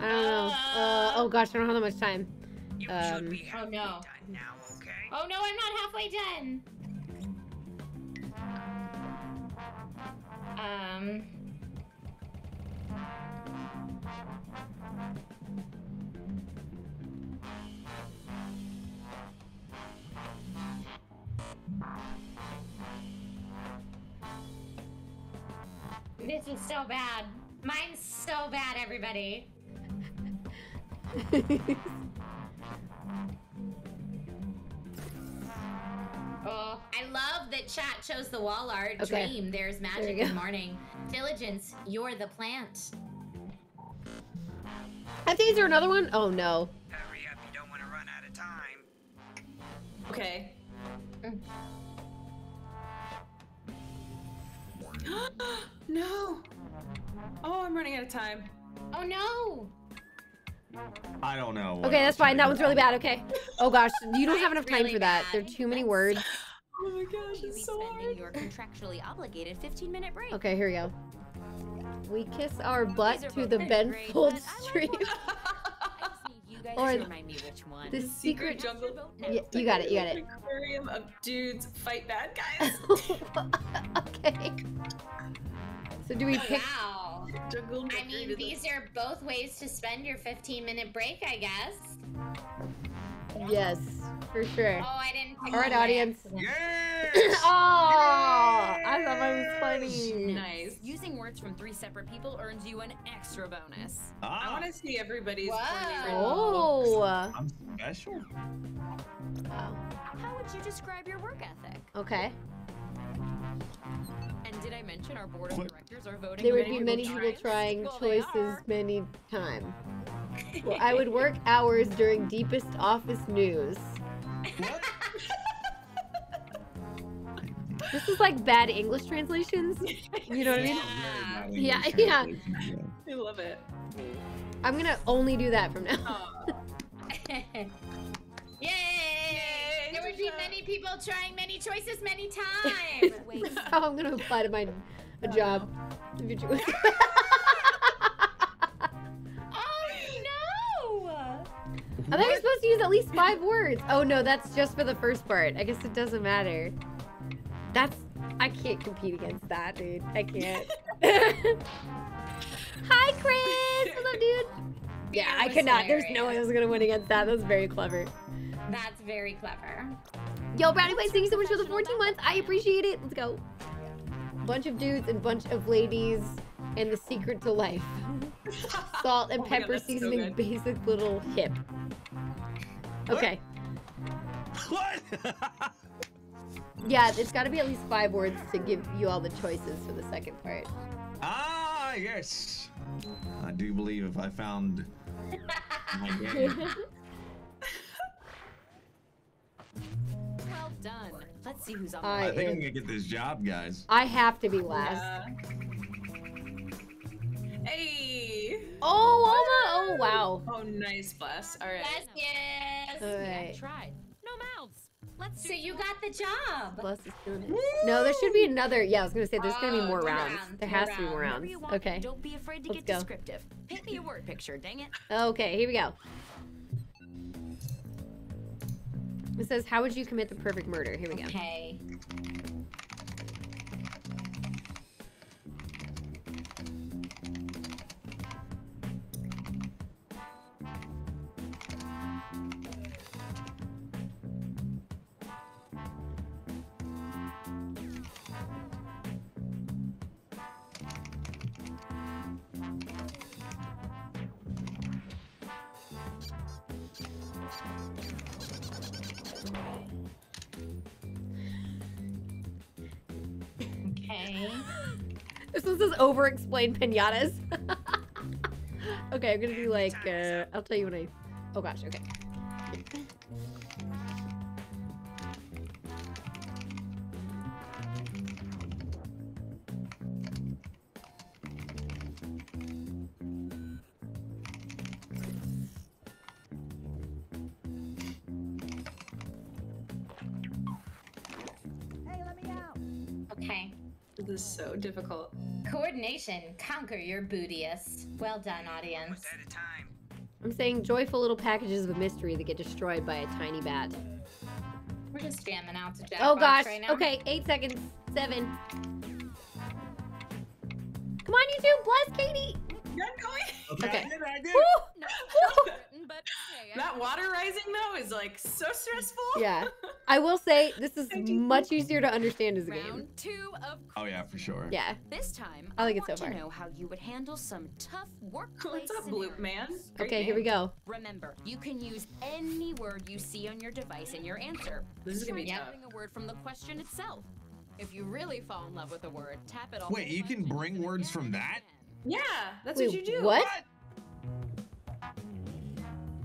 I don't know. Uh, oh gosh, I don't have that much time. You Um, should be Oh, halfway no. done now, okay? oh no, I'm not halfway done. Um. This is so bad. Mine's so bad, everybody. Oh, I love that chat chose the wall art. Okay. Dream, there's There magic you in go. the morning. Diligence, you're the plant. I think is there another one? Oh no. Hurry up, you don't want to run out of time. Okay. Mm. no. Oh, I'm running out of time. Oh no! I don't know. Okay, that's fine. That one's really bad. Okay. Oh gosh, you don't have enough time Really for that. There are too many That's- words. Oh my gosh, You'll it's so spending hard. your contractually obligated 15 minute break. Okay, here we go. We kiss our butt to the pretty Ben great, Fold but I like stream. one. I just need you guys Or remind me which one. The secret. jungle. Yeah, you got it. You got it. Aquarium of dudes fight bad guys. okay. So do we pick? Wow. I mean, these are both ways to spend your 15 minute break, I guess. Yes, for sure. Oh, I didn't pick All right, audience. Yes! oh, I thought that was funny. Nice. Using words from three separate people earns you an extra bonus. I Ah, want to see everybody's. Wow. poorly Oh. I'm special. Wow. How would you describe your work ethic? Okay. And did I mention our board of directors are voting? There would be many people trends? trying Well, choices many times. Well, I would work hours during deepest office news. What? This is like bad English translations. You know what I mean? Yeah. Yeah, yeah. I love it. I'm gonna only do that from now. Aw. Yay! Yay, There would be Trisha. many people trying many choices many times. Wait, That's how I'm gonna apply to my a oh, job. oh no! I thought you were supposed to use at least five words. Oh no, that's just for the first part. I guess it doesn't matter. That's I can't compete against that, dude. I can't. Hi, Chris. What's up, dude? Yeah, I was could not. There's no way I was gonna win against that. That's very clever. That's very clever. Yo, Brownie Bites, thank you so much for the 14 months. I appreciate it. Let's go. Bunch of dudes and bunch of ladies, and the secret to life. Salt and Oh my God, pepper so seasoning, basic little hip. Okay. What? Yeah, it's got to be at least five words to give you all the choices for the second part. ah, yes. I do believe if I found my game. Well done. Let's see who's on I I think I'm gonna get this job, guys. I have to be last. Yeah. Hey. Oh, Alma! Oh, wow. Oh, nice, bless. All right. Yes, yes. All Yeah, tried. No mouths. Let's So you got the job. Bless is doing it. No, there should be another. Yeah, I was gonna say there's gonna be Oh, more more rounds. rounds, There more has to be more rounds. Whatever rounds. you want. Okay. Don't be afraid to Let's get go. descriptive. Paint me a word picture, dang it. Okay, here we go. It says, "How would you commit the perfect murder?" Here we go. Okay. Okay. This was just over-explained pinatas. okay, I'm gonna do like. Uh, I'll tell you when I. Oh gosh. Okay. Okay. This is so difficult. Coordination. Conquer your bootiest. Well done, audience. At a time. I'm saying joyful little packages of mystery that get destroyed by a tiny bat. We're just jamming out to Jackbox Oh gosh. right now. Okay, eight seconds. Seven. Come on, you two. Bless Katie. Okay. I did, I did. Woo! No, but hey, I That water rising though is like so stressful. Yeah. I will say this is much easier to understand as a round game. two of Oh yeah, for sure. Yeah. This time, I like it want so far. to know how you would handle some tough workplace What's up, Bloop Man? Great Okay, here we go. Remember, you can use any word you see on your device in your answer. This is gonna be Try tough. grabbing a word from the question itself. If you really fall in love with a word, tap it all. Wait, you can bring words from that? Yeah, that's Wait, what you do. what?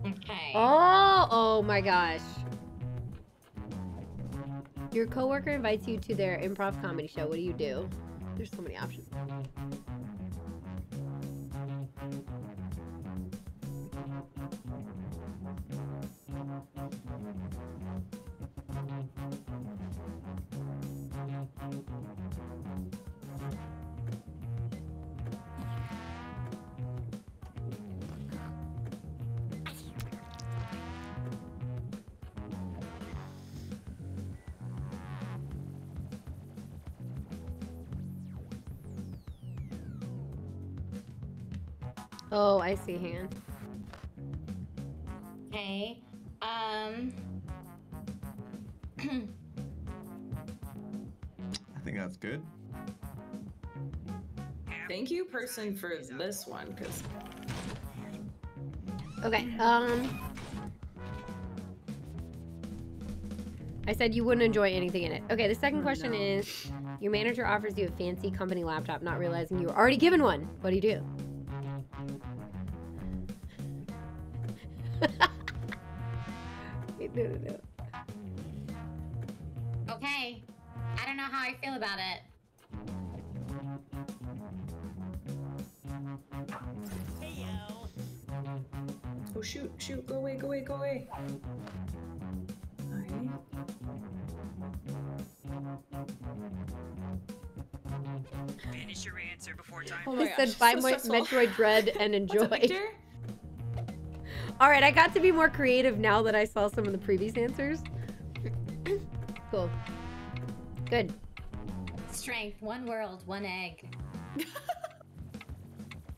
Okay. Oh, oh my gosh. Your coworker invites you to their improv comedy show. What do you do? There's so many options. Oh, I see. Hang on. Okay. Um. I think that's good. Thank you, person, for this one, because Okay. Um. I said you wouldn't enjoy anything in it. Okay, the second question no. is your manager offers you a fancy company laptop, not realizing you were already given one. What do you do? No, no, no. Okay. I don't know how I feel about it. Hey, oh shoot, shoot, go away, go away, go away. Alright. Finish your answer before time. Oh my I said buy so Mo- stressful. Metroid Dread and What's up, enjoy. Victor? All right, I got to be more creative now that I saw some of the previous answers. cool. Good. Strength, one world, one egg.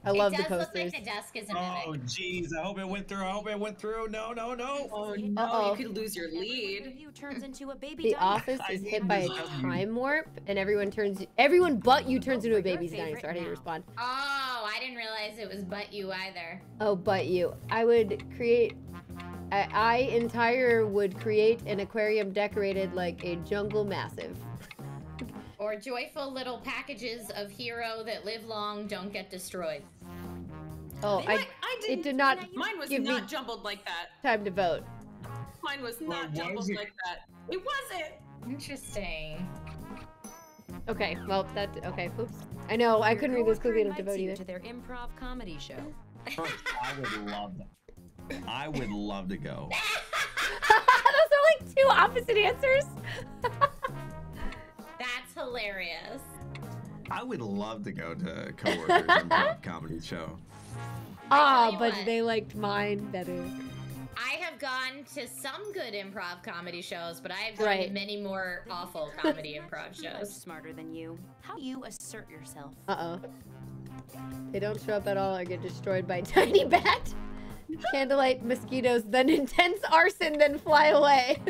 I love it the does look like the desk is a Oh mimic. jeez, I hope it went through. I hope it went through. No, no, no. Oh, oh no, Uh-oh. you could lose your lead. you turns into a baby The dinosaur. office is hit by a time warp, and everyone turns. Everyone but you turns oh, into a for your baby's favorite dinosaur. How do you respond? Oh, I didn't realize it was but you either. Oh, but you. I would create. I, I entire would create an aquarium decorated like a jungle massive. Or joyful little packages of hero that live long, don't get destroyed. Oh, I. What? I It didn't. did not Mine was give me- not jumbled like that. time to vote. Mine was not was jumbled like that. It wasn't. Interesting. Okay, well that. Okay, oops. I know I Your couldn't read this coworker quickly enough to vote either. to their improv comedy show. First, I would love that. I would love to go. Those are like two opposite answers. That's hilarious. I would love to go to coworkers improv comedy show. Ah, you but what. they liked mine better. I have gone to some good improv comedy shows, but I have gone Right. to many more awful comedy improv shows. smarter than you. How you assert yourself. Uh oh. They don't show up at all or get destroyed by tiny bat. Candlelight, mosquitoes, then intense arson, then fly away.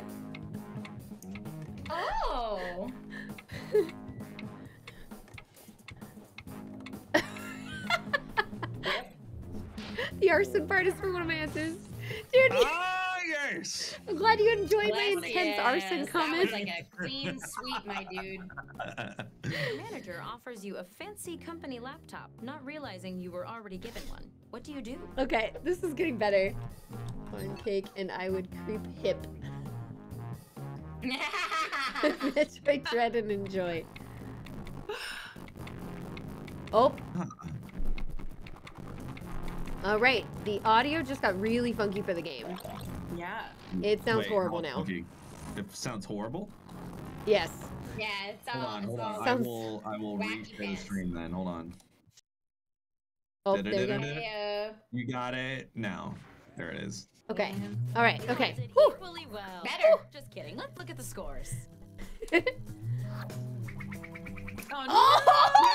Oh. The arson part is for one of my answers. Dude, Ah, yeah. Nice. I'm glad you enjoyed my intense yes, arson That comment. was like a clean sweep, my dude. Your manager offers you a fancy company laptop, not realizing you were already given one. What do you do? Okay, this is getting better. Corn cake and I would creep hip. That's I dread and enjoy. Oh. All right, the audio just got really funky for the game. Yeah. It sounds Wait, horrible now. funky? It sounds horrible. Yes. yeah, it's all. Hold on, hold it's all on. I will. I will wacky reshare the stream then. Hold on. Oh, there we go. Da-da-da-da-da. Hey, You got it now. There it is. Okay. All right. Okay. did equally well. Better. Just kidding. Let's look at the scores. Oh, Oh!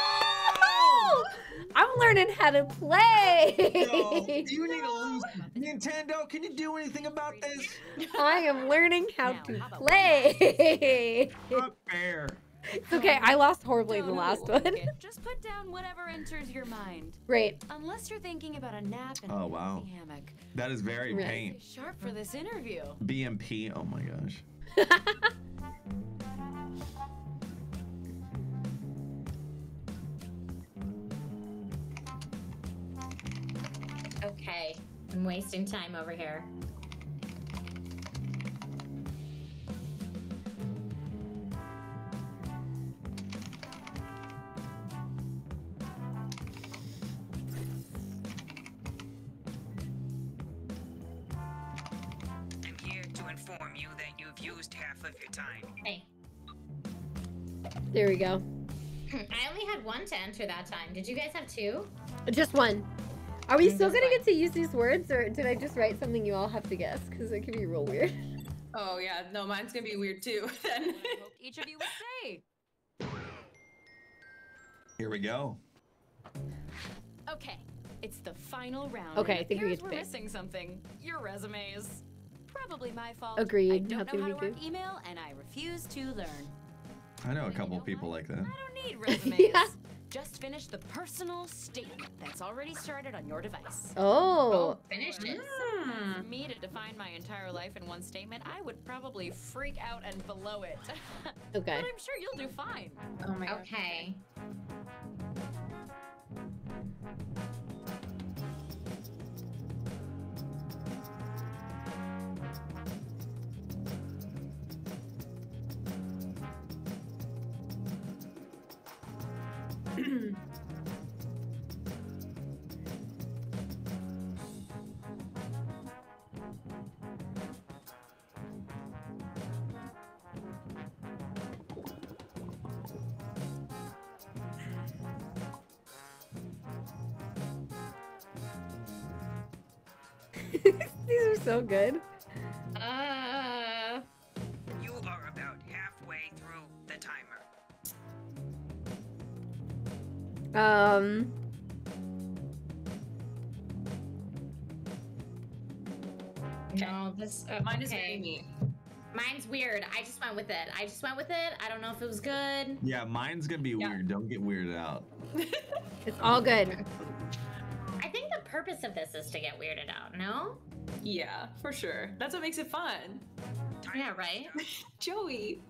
I'm learning how to play. Yo, you need to lose. Nintendo, can you do anything about this? I am learning how Now, to how play. Not fair. it's okay. I lost horribly in the last one. it. Just put down whatever enters your mind. Great. Unless you're thinking about a nap in Oh, a wow. comfy hammock. That is very Right. paint. Sharp for this interview. BMP. Oh my gosh. Okay, I'm wasting time over here. I'm here to inform you that you've used half of your time. Hey, There we go. Hmm, I only had one to enter that time. Did you guys have two? Just one. Are we still gonna get to use these words, or did I just write something you all have to guess? Because it could be real weird. Oh yeah, no, mine's gonna be weird too. Then. Each of you would say. Here we go. Okay, it's the final round. Okay, and I it think we get to we're pick. missing something. Your resumes. Probably my fault. Agreed. I don't Nothing know how to do. work email, and I refuse to learn. I know a And you couple know people what? like that. I don't need resumes. Yeah. Just finished the personal statement that's already started on your device. Oh. finished it. Hmm. For me to define my entire life in one statement, I would probably freak out and blow it. Okay. but I'm sure you'll do fine. Oh my god. Okay. These are so good. Um. no, this. Uh, Mine is very okay. Mine's weird. I just went with it. I just went with it. I don't know if it was good. Yeah, mine's gonna be Yeah. weird. Don't get weirded out. It's all good. I think the purpose of this is to get weirded out. No? Yeah, for sure. That's what makes it fun. Yeah, right. Joey.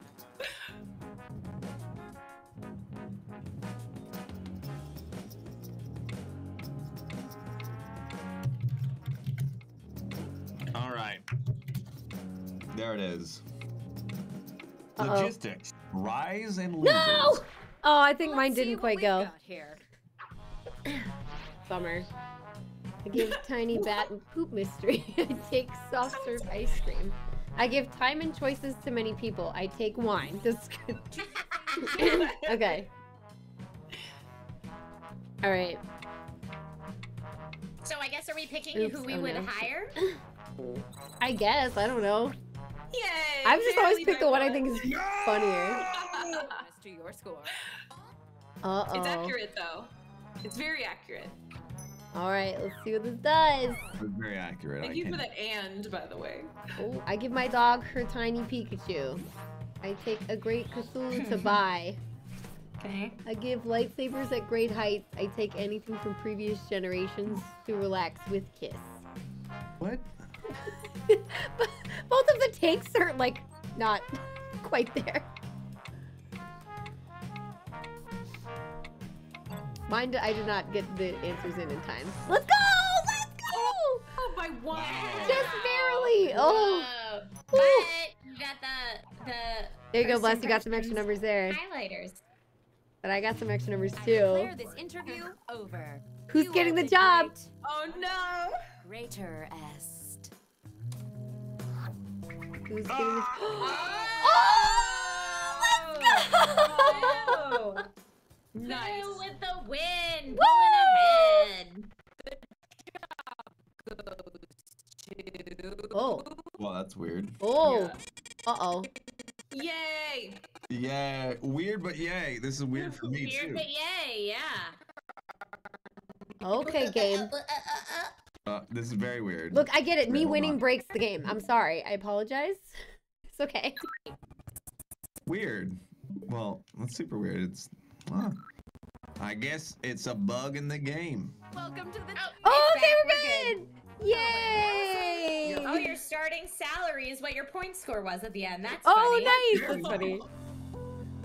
There it is. Uh-oh. Logistics. Rise and losers. No! Oh, I think mine Let's see didn't what quite go. got here. Bummer. I give tiny bat and poop mystery. I take soft serve ice cream. I give time and choices to many people. I take wine. That's good. okay. All right. So I guess are we picking Oops, who we oh would no. hire? I guess. I don't know. Yay! I've just always picked the by one I think is funnier. Bonus to your score. Uh oh. It's accurate though. It's very accurate. All right. Let's see what this does. It's very accurate. Thank I you for can't- that and, by the way. Oh, I give my dog her tiny Pikachu. I take a great Cthulhu to buy. Okay. I give lightsabers at great heights. I take anything from previous generations to relax with kiss. What? but both of the takes are like not quite there. Mine, I did not get the answers in in time. Let's go! Let's go! Oh, by one. Just barely. Oh, Whoa. But you got the the there you go, Bless. You got some extra numbers there. highlighters. But I got some extra numbers I too. declare this interview over. Who's You getting are the job? great- Oh no. Greater est. Who's getting the? Oh, let's go! Nice. Two with the win, Woo! pulling ahead. Oh, Well, that's weird. oh, uh oh. Yay. Yeah, weird, but yay. This is weird for me Weird, too. but yay, yeah. Okay, game. Uh, uh, uh, Uh, uh, uh, uh. Uh, this is very weird. Look, I get it. Me Wait, winning on. breaks the game. I'm sorry. I apologize. It's okay. Weird. Well, that's super weird. It's. Huh. I guess it's a bug in the game. Welcome to the. Oh, it's okay, we're good. Yay! Oh, your starting salary is what your point score was at the end. That's Oh, funny. nice. That's funny.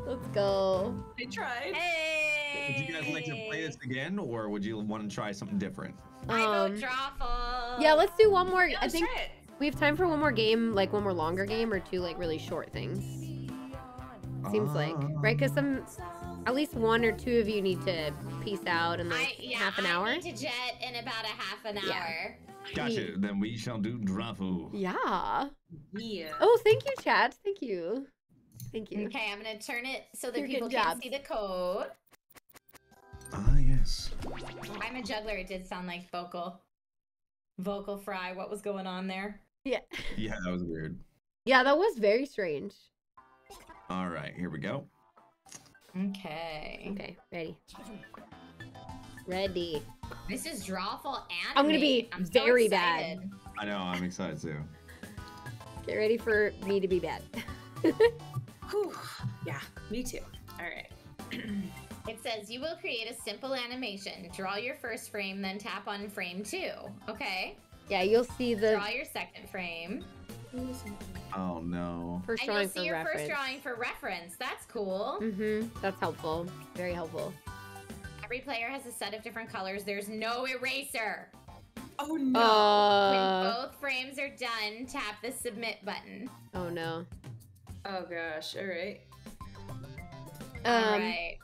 Let's go. I tried. Hey. Would you guys like to play this again, or would you want to try something different? I vote Um, Drawful. yeah, let's do one more. Yeah, I think try it. we have time for one more game, like one more longer game or two like really short things. Seems like, right? Because some, at least one or two of you need to peace out in I, like yeah, half an hour. I hour. need to jet in about a half an Yeah. hour. Gotcha. Then we shall do Drawful. Yeah. Yeah. Oh, thank you, chat. Thank you. Thank you. Okay, I'm gonna turn it so that You're people can't see the code. Ah, yes. I'm a juggler. It did sound like vocal. Vocal fry. What was going on there? Yeah. Yeah, that was weird. Yeah, that was very strange. All right, here we go. Okay. Okay, ready. Ready. This is drawful anime. I'm gonna be I'm so very bad. I know. I'm excited too. Get ready for me to be bad. Whew. Yeah, me too. All right. It says you will create a simple animation. Draw your first frame, then tap on frame two. Okay. yeah, you'll see the Draw your second frame. Oh no. first and you'll drawing see for your reference. first drawing for reference. That's cool. Mm-hmm. That's helpful. Very helpful. Every player has a set of different colors. There's no eraser. Oh no. Uh, when both frames are done, tap the submit button. oh no. Oh gosh. All right. Um, All right.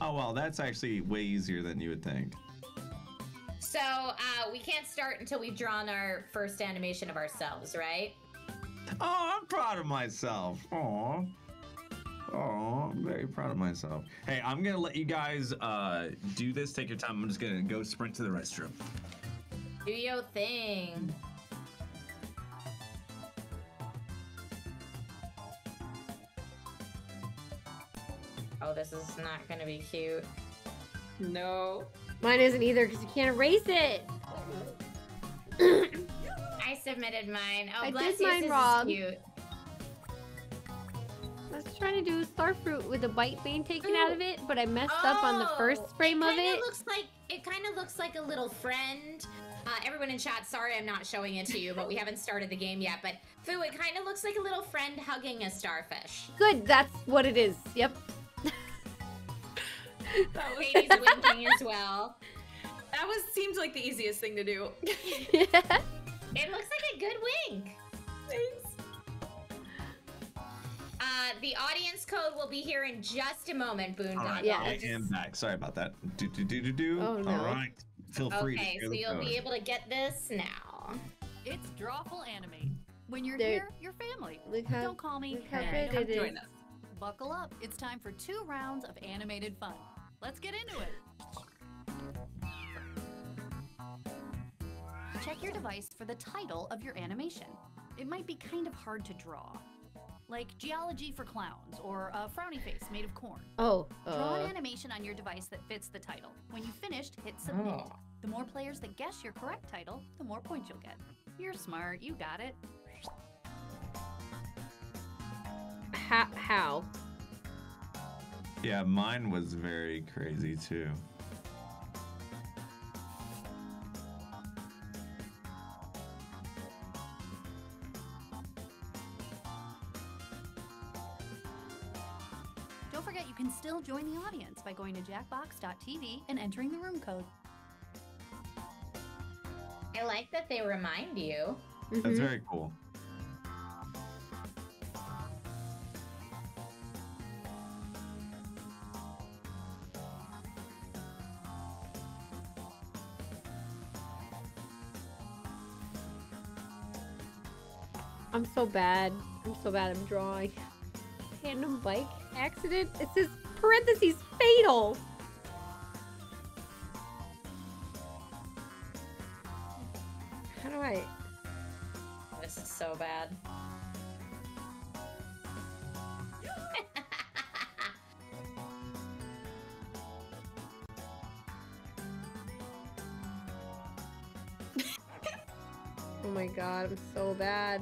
Oh well, that's actually way easier than you would think. So uh, we can't start until we've drawn our first animation of ourselves, right? Oh, I'm proud of myself. Aw. Oh, I'm very proud of myself. Hey, I'm gonna let you guys uh, do this. Take your time. I'm just gonna go sprint to the restroom. Do your thing. Oh, this is not gonna be cute. No. mine isn't either because you can't erase it. I submitted mine. Oh, I bless did you. mine is cute. I was trying to do a starfruit with a bite being taken out of it, but I messed up on the first Oh, frame of kinda it. Looks like it kind of looks like a little friend. Uh, everyone in chat, sorry I'm not showing it to you, but we haven't started the game yet. But Foo, it kind of looks like a little friend hugging a starfish. Good, that's what it is. Yep. That was Katie's winking as well. that was seemed like the easiest thing to do. It looks like a good wink. Thanks. Uh, the audience code will be here in just a moment, Boondoggle. All right, Yeah, I just- am back. Sorry about that. Do do do do do. Oh, no. All right. Feel free Okay, to share so the you'll code. be able to get this now. It's Drawful Animate. When you're There- here, you're family. Look how, Don't call me. look how good don't it Join is. us. Buckle up. It's time for two rounds of animated fun. Let's get into it. Check your device for the title of your animation. It might be kind of hard to draw. Like geology for clowns or a frowny face made of corn. Oh, Draw an uh, animation on your device that fits the title. When you've finished, hit submit. Oh. The more players that guess your correct title, the more points you'll get. You're smart, you got it. how? how? Yeah, mine was very crazy too. Don't forget you can still join the audience by going to jackbox.tv and entering the room code. I like that they remind you. That's Mhm. very cool. I'm so bad. I'm so bad. I'm drawing. Tandem bike accident. It says parentheses fatal. How do I? This is so bad. Oh my god, I'm so bad.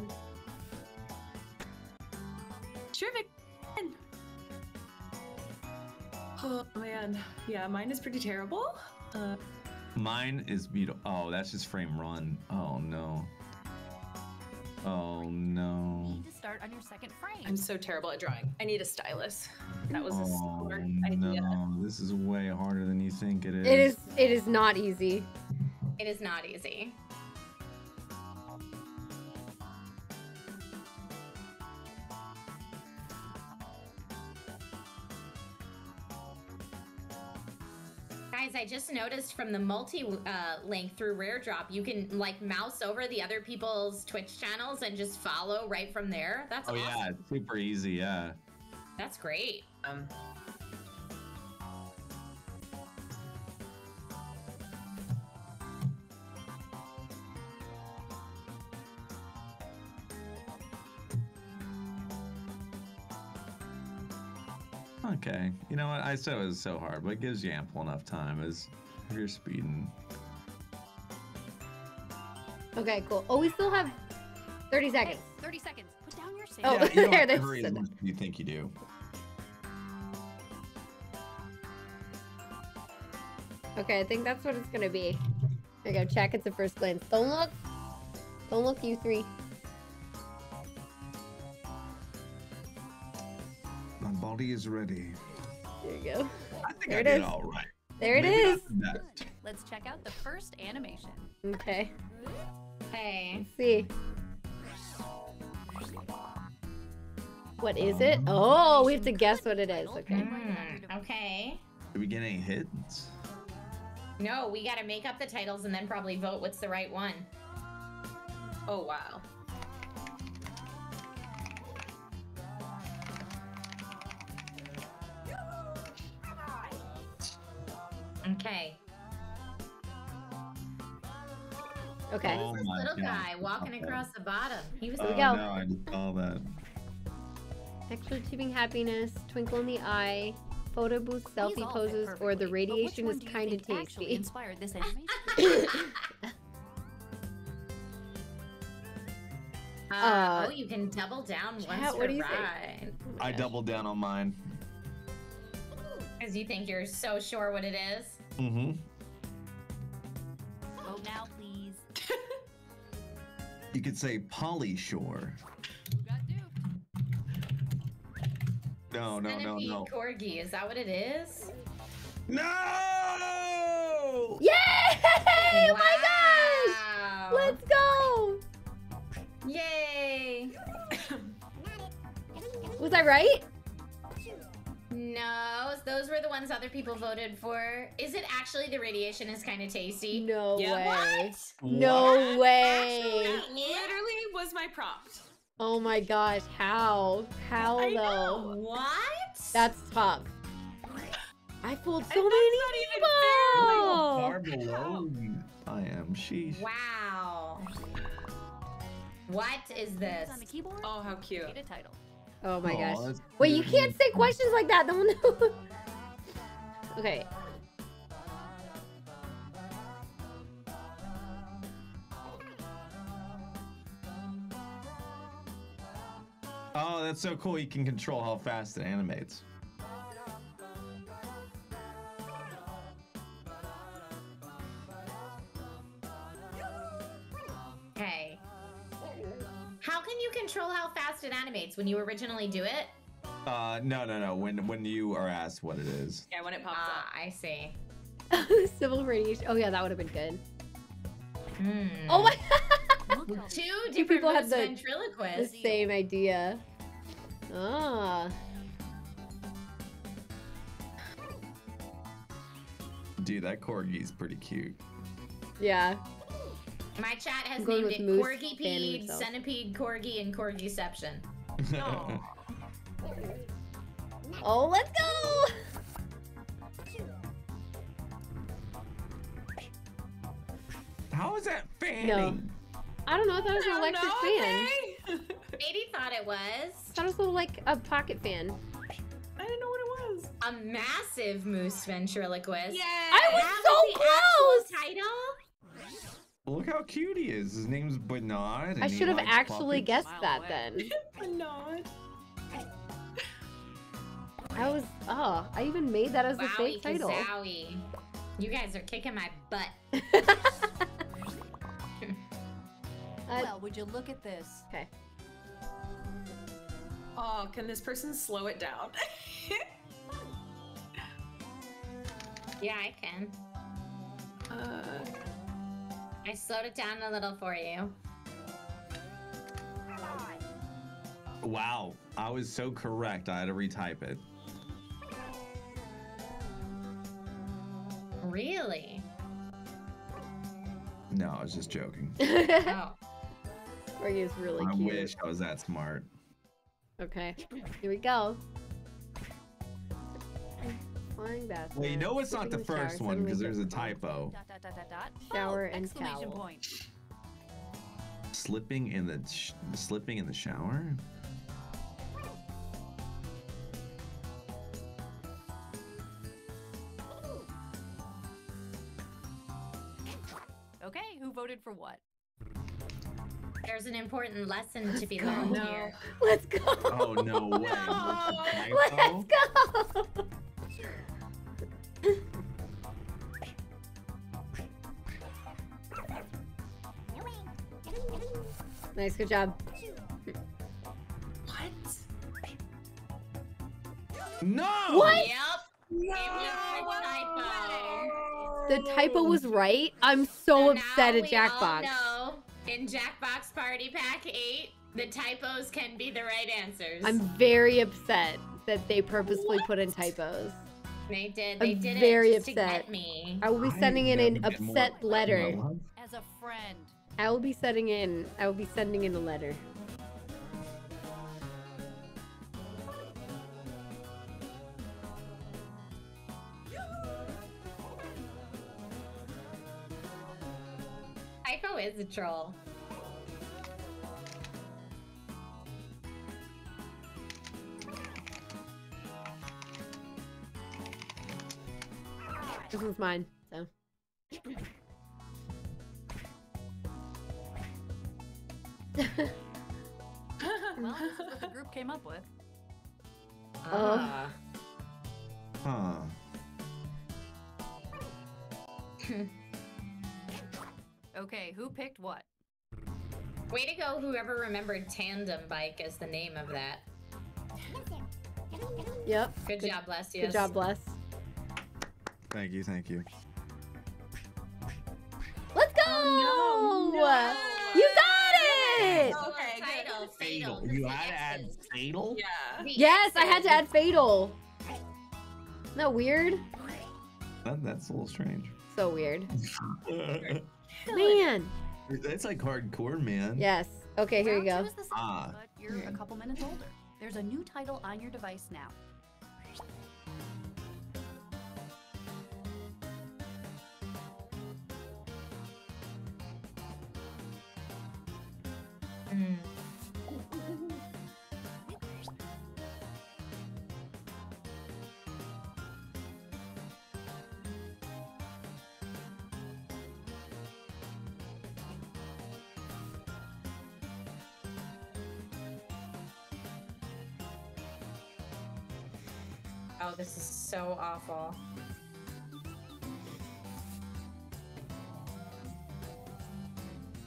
Terrific. Oh man, yeah, mine is pretty terrible. Uh, Mine is beautiful. Oh, that's just frame run. Oh no. Oh no. Need to start on your second frame. I'm so terrible at drawing. I need a stylus. That was a Oh smart idea. no. This is way harder than you think it is. It is. It is not easy. It is not easy. I just noticed from the multi uh, link through Rare Drop, you can like mouse over the other people's Twitch channels and just follow right from there. That's Oh awesome. yeah, super easy. Yeah. That's great. Um, You know what? I said it was so hard, but it gives you ample enough time as if you're speeding. Okay, cool. Oh, we still have 30 Hey, seconds. 30 seconds. Put down your oh, save. Oh, yeah, you there, have to that's hurry as it. much as you think you do. Okay, I think that's what it's gonna be. There you go. Check. It's the first glance. Don't look. Don't look, you three. My body is ready. There you go. I think There I it did is. all right. There it Maybe is. not the best. Let's check out the first animation. Okay. Hey. Let's see. What is it? Oh, we have to guess what it is. Okay. Mm, okay. Did we get any hits? No, we gotta make up the titles and then probably vote what's the right one. oh wow. Okay. Okay. Oh This my little God. guy walking Okay. across the bottom. He was Oh, we go. no, I just saw that. Extra achieving happiness, twinkle in the eye, photo booth, selfie poses, or the radiation is one do you kind of tasty. inspired this animation. Uh, Uh, oh, you can double down once chat, you're what do you think? right. Oh I doubled down on mine. Because you think you're so sure what it is. Mm-hmm. Vote now, please. You could say Polyshore. No, no, no, Centipede no. Corgi, is that what it is? No! Yay! Oh my gosh! Let's go! Yay! Was I right? No, those were the ones other people voted for. Is it actually the radiation is kind of tasty? No Yeah. way. What? No way. Actually, yeah. Literally was my prompt. Oh my gosh, how? How I though? What? That's tough. I fooled so And many that's not even people. Far below I am. Sheesh. Wow. What is this? On the keyboard, Oh, how cute. create a title. Oh my Aw, gosh. Wait, you can't say questions like that. No one knows. Okay. Oh, that's so cool. You can control how fast it animates. You control how fast it animates when you originally do it? Uh, no, no, no. When when you are asked what it is. Yeah, when it pops Ah, up. I see. Civil radiation. Oh yeah, that would have been good. Hmm. Oh my! Two Two different people had moves the, the same idea. Ah. Dude, that corgi's pretty cute. Yeah. My chat has named it Moose Corgi fanning Pede, himself. Centipede, Corgi, and Corgiception. No. Oh, let's go! How is that fanning? No. I don't know. I thought it was an electric fan. Maybe thought it was I thought it was a little like a pocket fan. I didn't know what it was. a massive moose ventriloquist. Yeah. I was That so was the close. title. Look how cute he is. His name's Bernard. I should have actually puppies. guessed Mile that away. then. Not. I was. Oh, I even made that as a fake title. kazowie. You guys are kicking my butt. Uh, well, would you look at this? okay. Oh, can this person slow it down? Yeah, I can. uh, I slowed it down a little for you. Wow, I was so correct. I had to retype it. Really? No, I was just joking. Oh. Corgi is really I cute. wish I was that smart. Okay, here we go. Flying basket. Well, you know it's not the sitting shower, first one because there's a typo. Dot, dot, dot, dot, dot. Shower Oh, and exclamation towel. point. Slipping in the sh- slipping in the shower. Okay, who voted for what? There's an important lesson to be go. learned No. here. Let's go. Oh no way! Let's go. Nice, good job. what? No! What? Yep. It was a typo. The typo was right. I'm so So upset now at we Jackbox. all know in Jackbox Party Pack 8, the typos can be the right answers. I'm very upset that they purposefully put in typos. They did. They I'm did very it just to upset. get me. I will be sending in an never get more upset respect in my letter. As a friend. I will be sending in. I will be sending in a letter. Typo is a troll. This one's mine. So Well, this is what the group came up with. Oh. Ah. Huh. Okay, who picked what? Way to go, whoever remembered tandem bike as the name of that. yep. Good, job, bless you. Good job, bless. Thank you, thank you. Let's go! no. You got it! Okay, good. title, fatal. Fatal. You had to add fatal. Yeah. Yes, I had to add fatal. Isn't that weird? That, that's a little strange. So weird. Man. That's like hardcore, man. Yes. Okay, here you go. is the same, Ah. but you're a couple minutes older. There's a new title on your device now. Mm. Oh, this is so awful.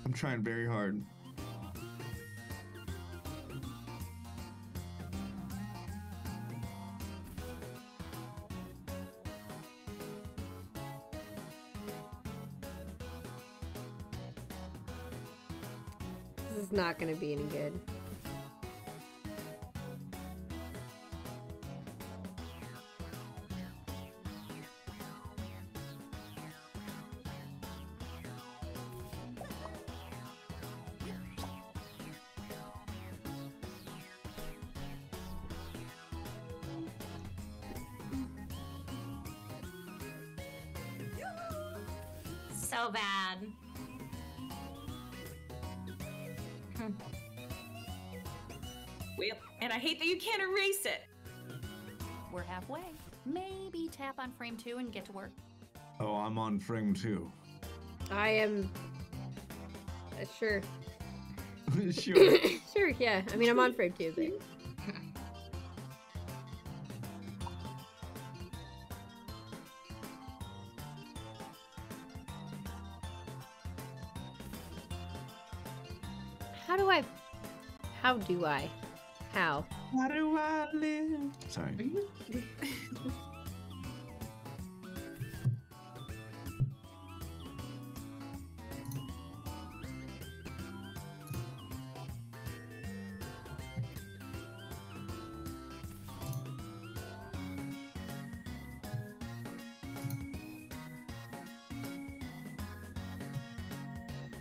I'm trying very hard. Not gonna be any good. You can't erase it. We're halfway. Maybe tap on frame two and get to work. Oh, I'm on frame two. I am. Uh, sure. sure. sure, yeah. I mean, I'm on frame two, but. How do I. How do I? How? How do I live? Sorry.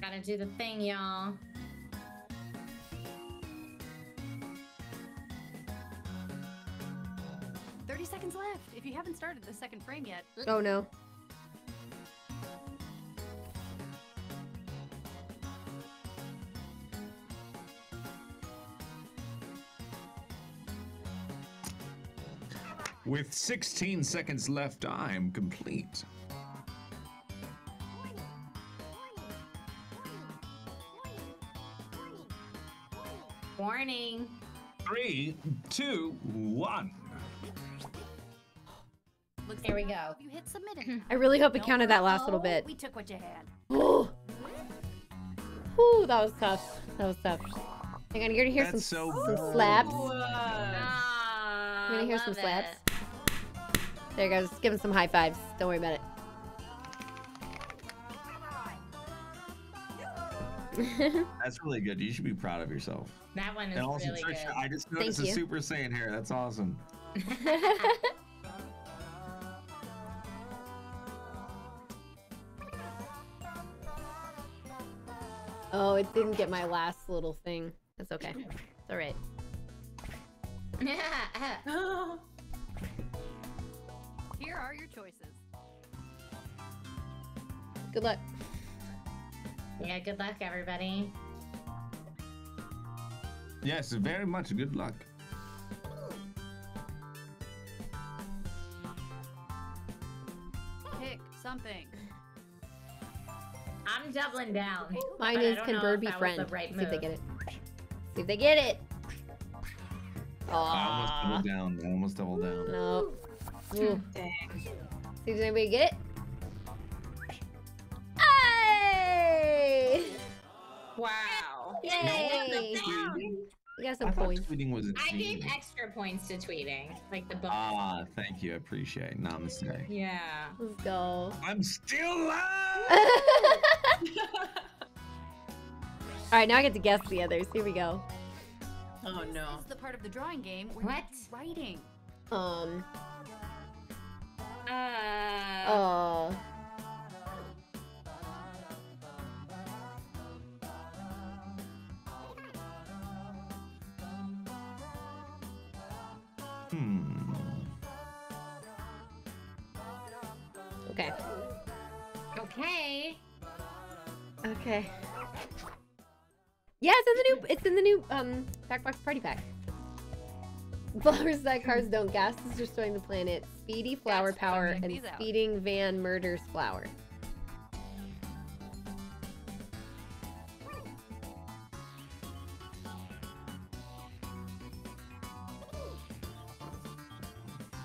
Gotta do the thing, y'all. Started the second frame yet, Oh no. With 16 seconds left, I'm complete. Warning. Three, two, one. Looks Here we go. You hit submitted. I really hope it No counted that last little oh, bit. though. We took what you had. Ooh. Ooh, that was tough. That was tough. I'm gonna get to hear some, so some good. slaps. I'm gonna hear some love slaps. it. There goes. Give him some high fives. Don't worry about it. That's really good. You should be proud of yourself. That one is And also, really Trisha, good. I just noticed a you. Super Saiyan hair. That's awesome. oh, it didn't get my last little thing. That's okay. It's all right. Here are your choices. Good luck. yeah, good luck, everybody. Yes, very much. Good luck. Pick something. I'm doubling down. Mine is don't can bird if be that friend? right See if they get it. See if they get it. I almost Aww. doubled down. I almost doubled down. No. Ooh. Dang. See if anybody get it. Hey! Wow. Yay! We got some I points. tweeting was a I gave extra points to tweeting, like the bonus. Ah, thank you. I appreciate it. Namaste. yeah. Let's go. I'm still alive! All right, now I get to guess the others. Here we go. Oh no. This is the part of the drawing game where What? you do writing. Um. Uh. Uh. Hmm. Okay. Okay. Okay. Yeah, it's in the new. It's in the new um Backbox Party Pack. Flowers that cars don't gas is destroying the planet. Speedy flower That's power and these out. speeding van murders flower.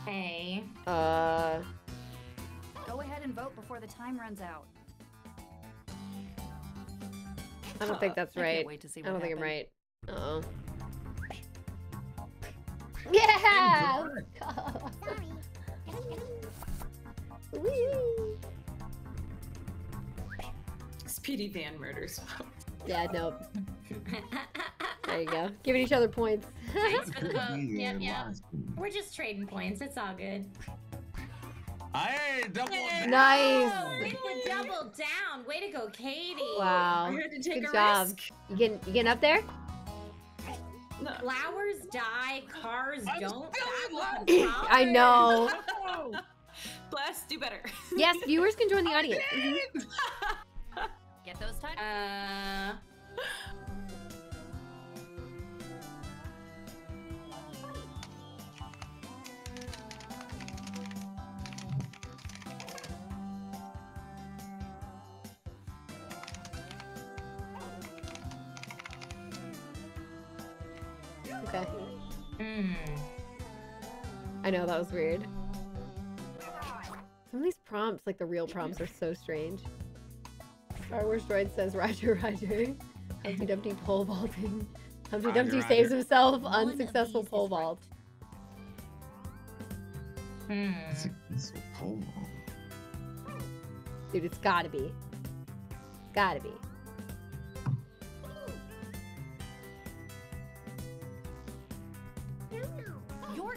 Hey. Uh. Go ahead and vote before the time runs out. I don't think that's I can't right. wait to see I don't what think I'm right. Uh oh. Yeah! Woo! Speedy Van murders. yeah, nope. There you go. Giving each other points. Thanks for the vote. Easy Yep, yep. We're just trading points. It's all good. Hey, double down. Nice. Oh, with double down. Way to go, Katie. Wow. I had to take Good a job. risk. You getting you getting up there? Flowers die, cars I'm don't. still That in was love. the I know. Bless, do better. Yes, viewers can join the audience. Get those touched. Uh, I know that was weird. Some of these prompts, like the real prompts, are so strange. Star Wars Droid says Roger Roger. Humpty Dumpty pole vaulting. Humpty Roger, Dumpty Roger. saves himself. One Unsuccessful pole right. vault. Hmm. It's a- it's a pole vault. Dude, it's gotta be. Gotta be.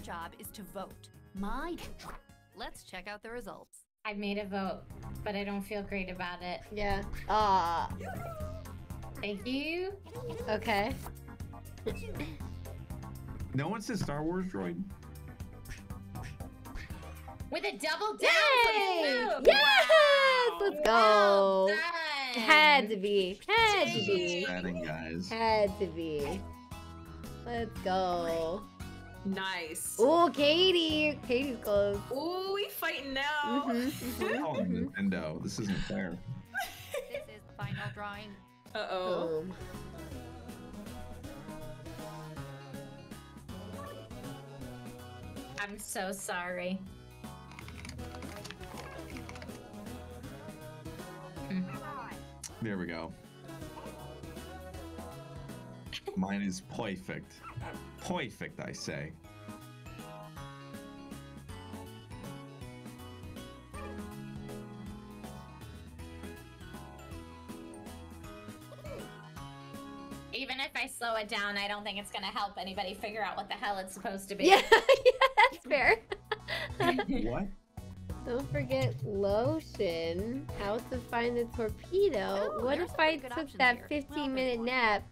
Job is to vote. My job. Let's check out the results. I made a vote, but I don't feel great about it. Yeah. Ah. Thank you. okay. No one says Star Wars droid. With a double down Yay! for the move. Yes! Let's Well go. done. Had to be. Had to be. Exciting, guys. Had to be. Let's go. Nice. Oh, Katie. Katie's close. Oh, we fighting now. Mhm, mhm, Oh. Nintendo. This isn't fair. This is the final drawing. Uh oh. Boom. I'm so sorry. There we go. Mine is perfect. Perfect, I say. Even if I slow it down, I don't think it's gonna help anybody figure out what the hell it's supposed to be. Yeah, yeah, that's fair. What? Don't forget lotion. How to find the torpedo. Oh, what if I took that 15 minute nap?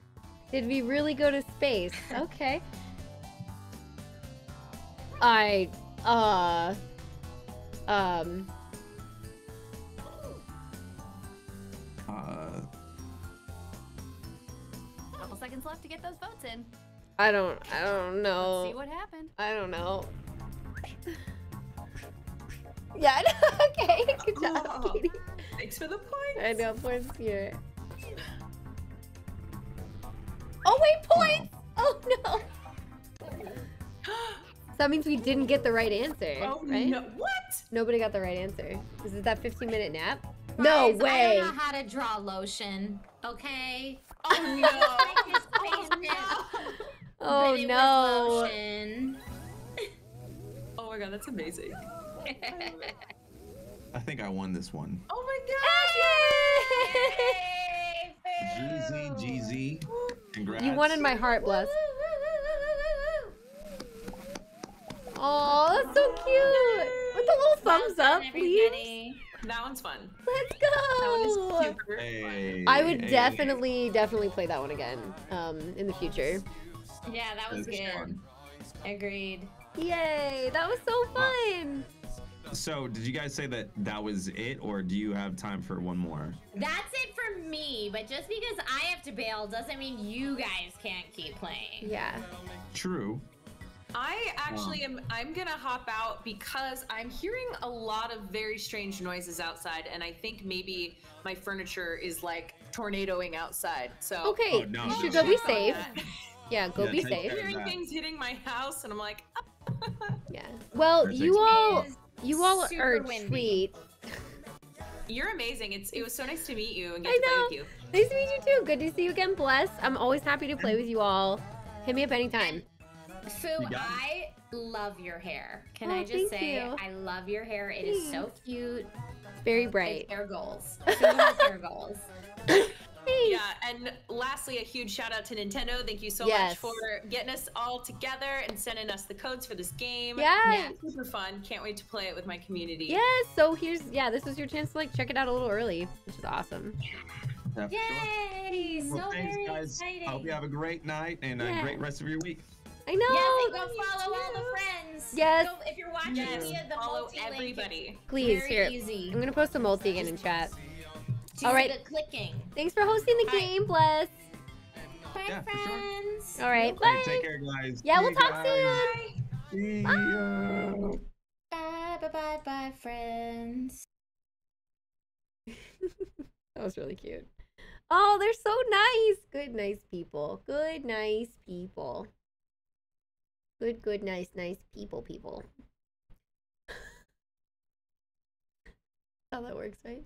Did we really go to space? Okay. I, uh, um, Uh, Couple seconds left to get those votes in. I don't, I don't know. Let's see what happened. I don't know. Yeah, okay. Good job, Oh. Katie. Thanks for the point. I know, points here. Oh wait, points! Oh no! So that means we didn't get the right answer, Oh right? no! What? Nobody got the right answer. Is it that 15 minute nap? Guys, No I way! don't know how to draw lotion. Okay. Oh no! I just oh, oh but it was no! oh my god, that's amazing. I think I won this one. Oh my GZ, GZ. Congrats. You won in my heart, bless. Oh, that's so cute! With a little thumbs up, please. That one's fun. Let's go. That one is go! super Hey, I would hey, definitely, definitely play that one again um, in the future. Yeah, that was that's good. fun. Agreed. Yay! That was so fun! So, did you guys say that that was it, or do you have time for one more? That's it for me, but just because I have to bail doesn't mean you guys can't keep playing. Yeah. True. I actually am. I'm gonna hop out because I'm hearing a lot of very strange noises outside, and I think maybe my furniture is like tornadoing outside. So Okay, Oh, no, you should no, go be safe. Yeah, go Yeah, be take safe. care. hearing things hitting my house, and I'm like, "Ah." Yeah. Well, Perfect. you all, Is you all super are windy. sweet. "You're amazing. It's it was so nice to meet you and get I to play know. with you." Nice to meet you too. Good to see you again, Bless. I'm always happy to play with you all. Hit me up anytime. Fu, You got it. I love your hair. Can Oh, I just thank say you. I love your hair. It is so cute. It's Very It's bright. hair goals. Fu has hair goals. Nice. Yeah, and lastly, a huge shout out to Nintendo. Thank you so Yes. much for getting us all together and sending us the codes for this game. Yes. It's super fun. Can't wait to play it with my community. Yes. So here's yeah, this was your chance to like check it out a little early, which is awesome. Yeah, for sure. Yay! Well, so thanks, very guys. exciting. I hope you have a great night and a great rest of your week. I know. Yes, and go you follow all the friends. Yes. Go, if you're watching Yes, via the follow multi-link, everybody. Please very here. easy. I'm gonna post a multi again in chat. Do All right. the clicking. Thanks for hosting the Bye. game, bless. Bye, Yeah, for sure. friends. All right, Hey, bye. take care, guys. Yeah, See we'll talk guys. soon. See ya. Bye, bye, bye, bye, friends. That was really cute. Oh, they're so nice. Good, nice people. Good, nice people. Good, good, nice, nice people, people. How that works, right?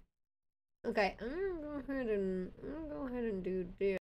Okay, I'm gonna go ahead and I'm gonna go ahead and do this.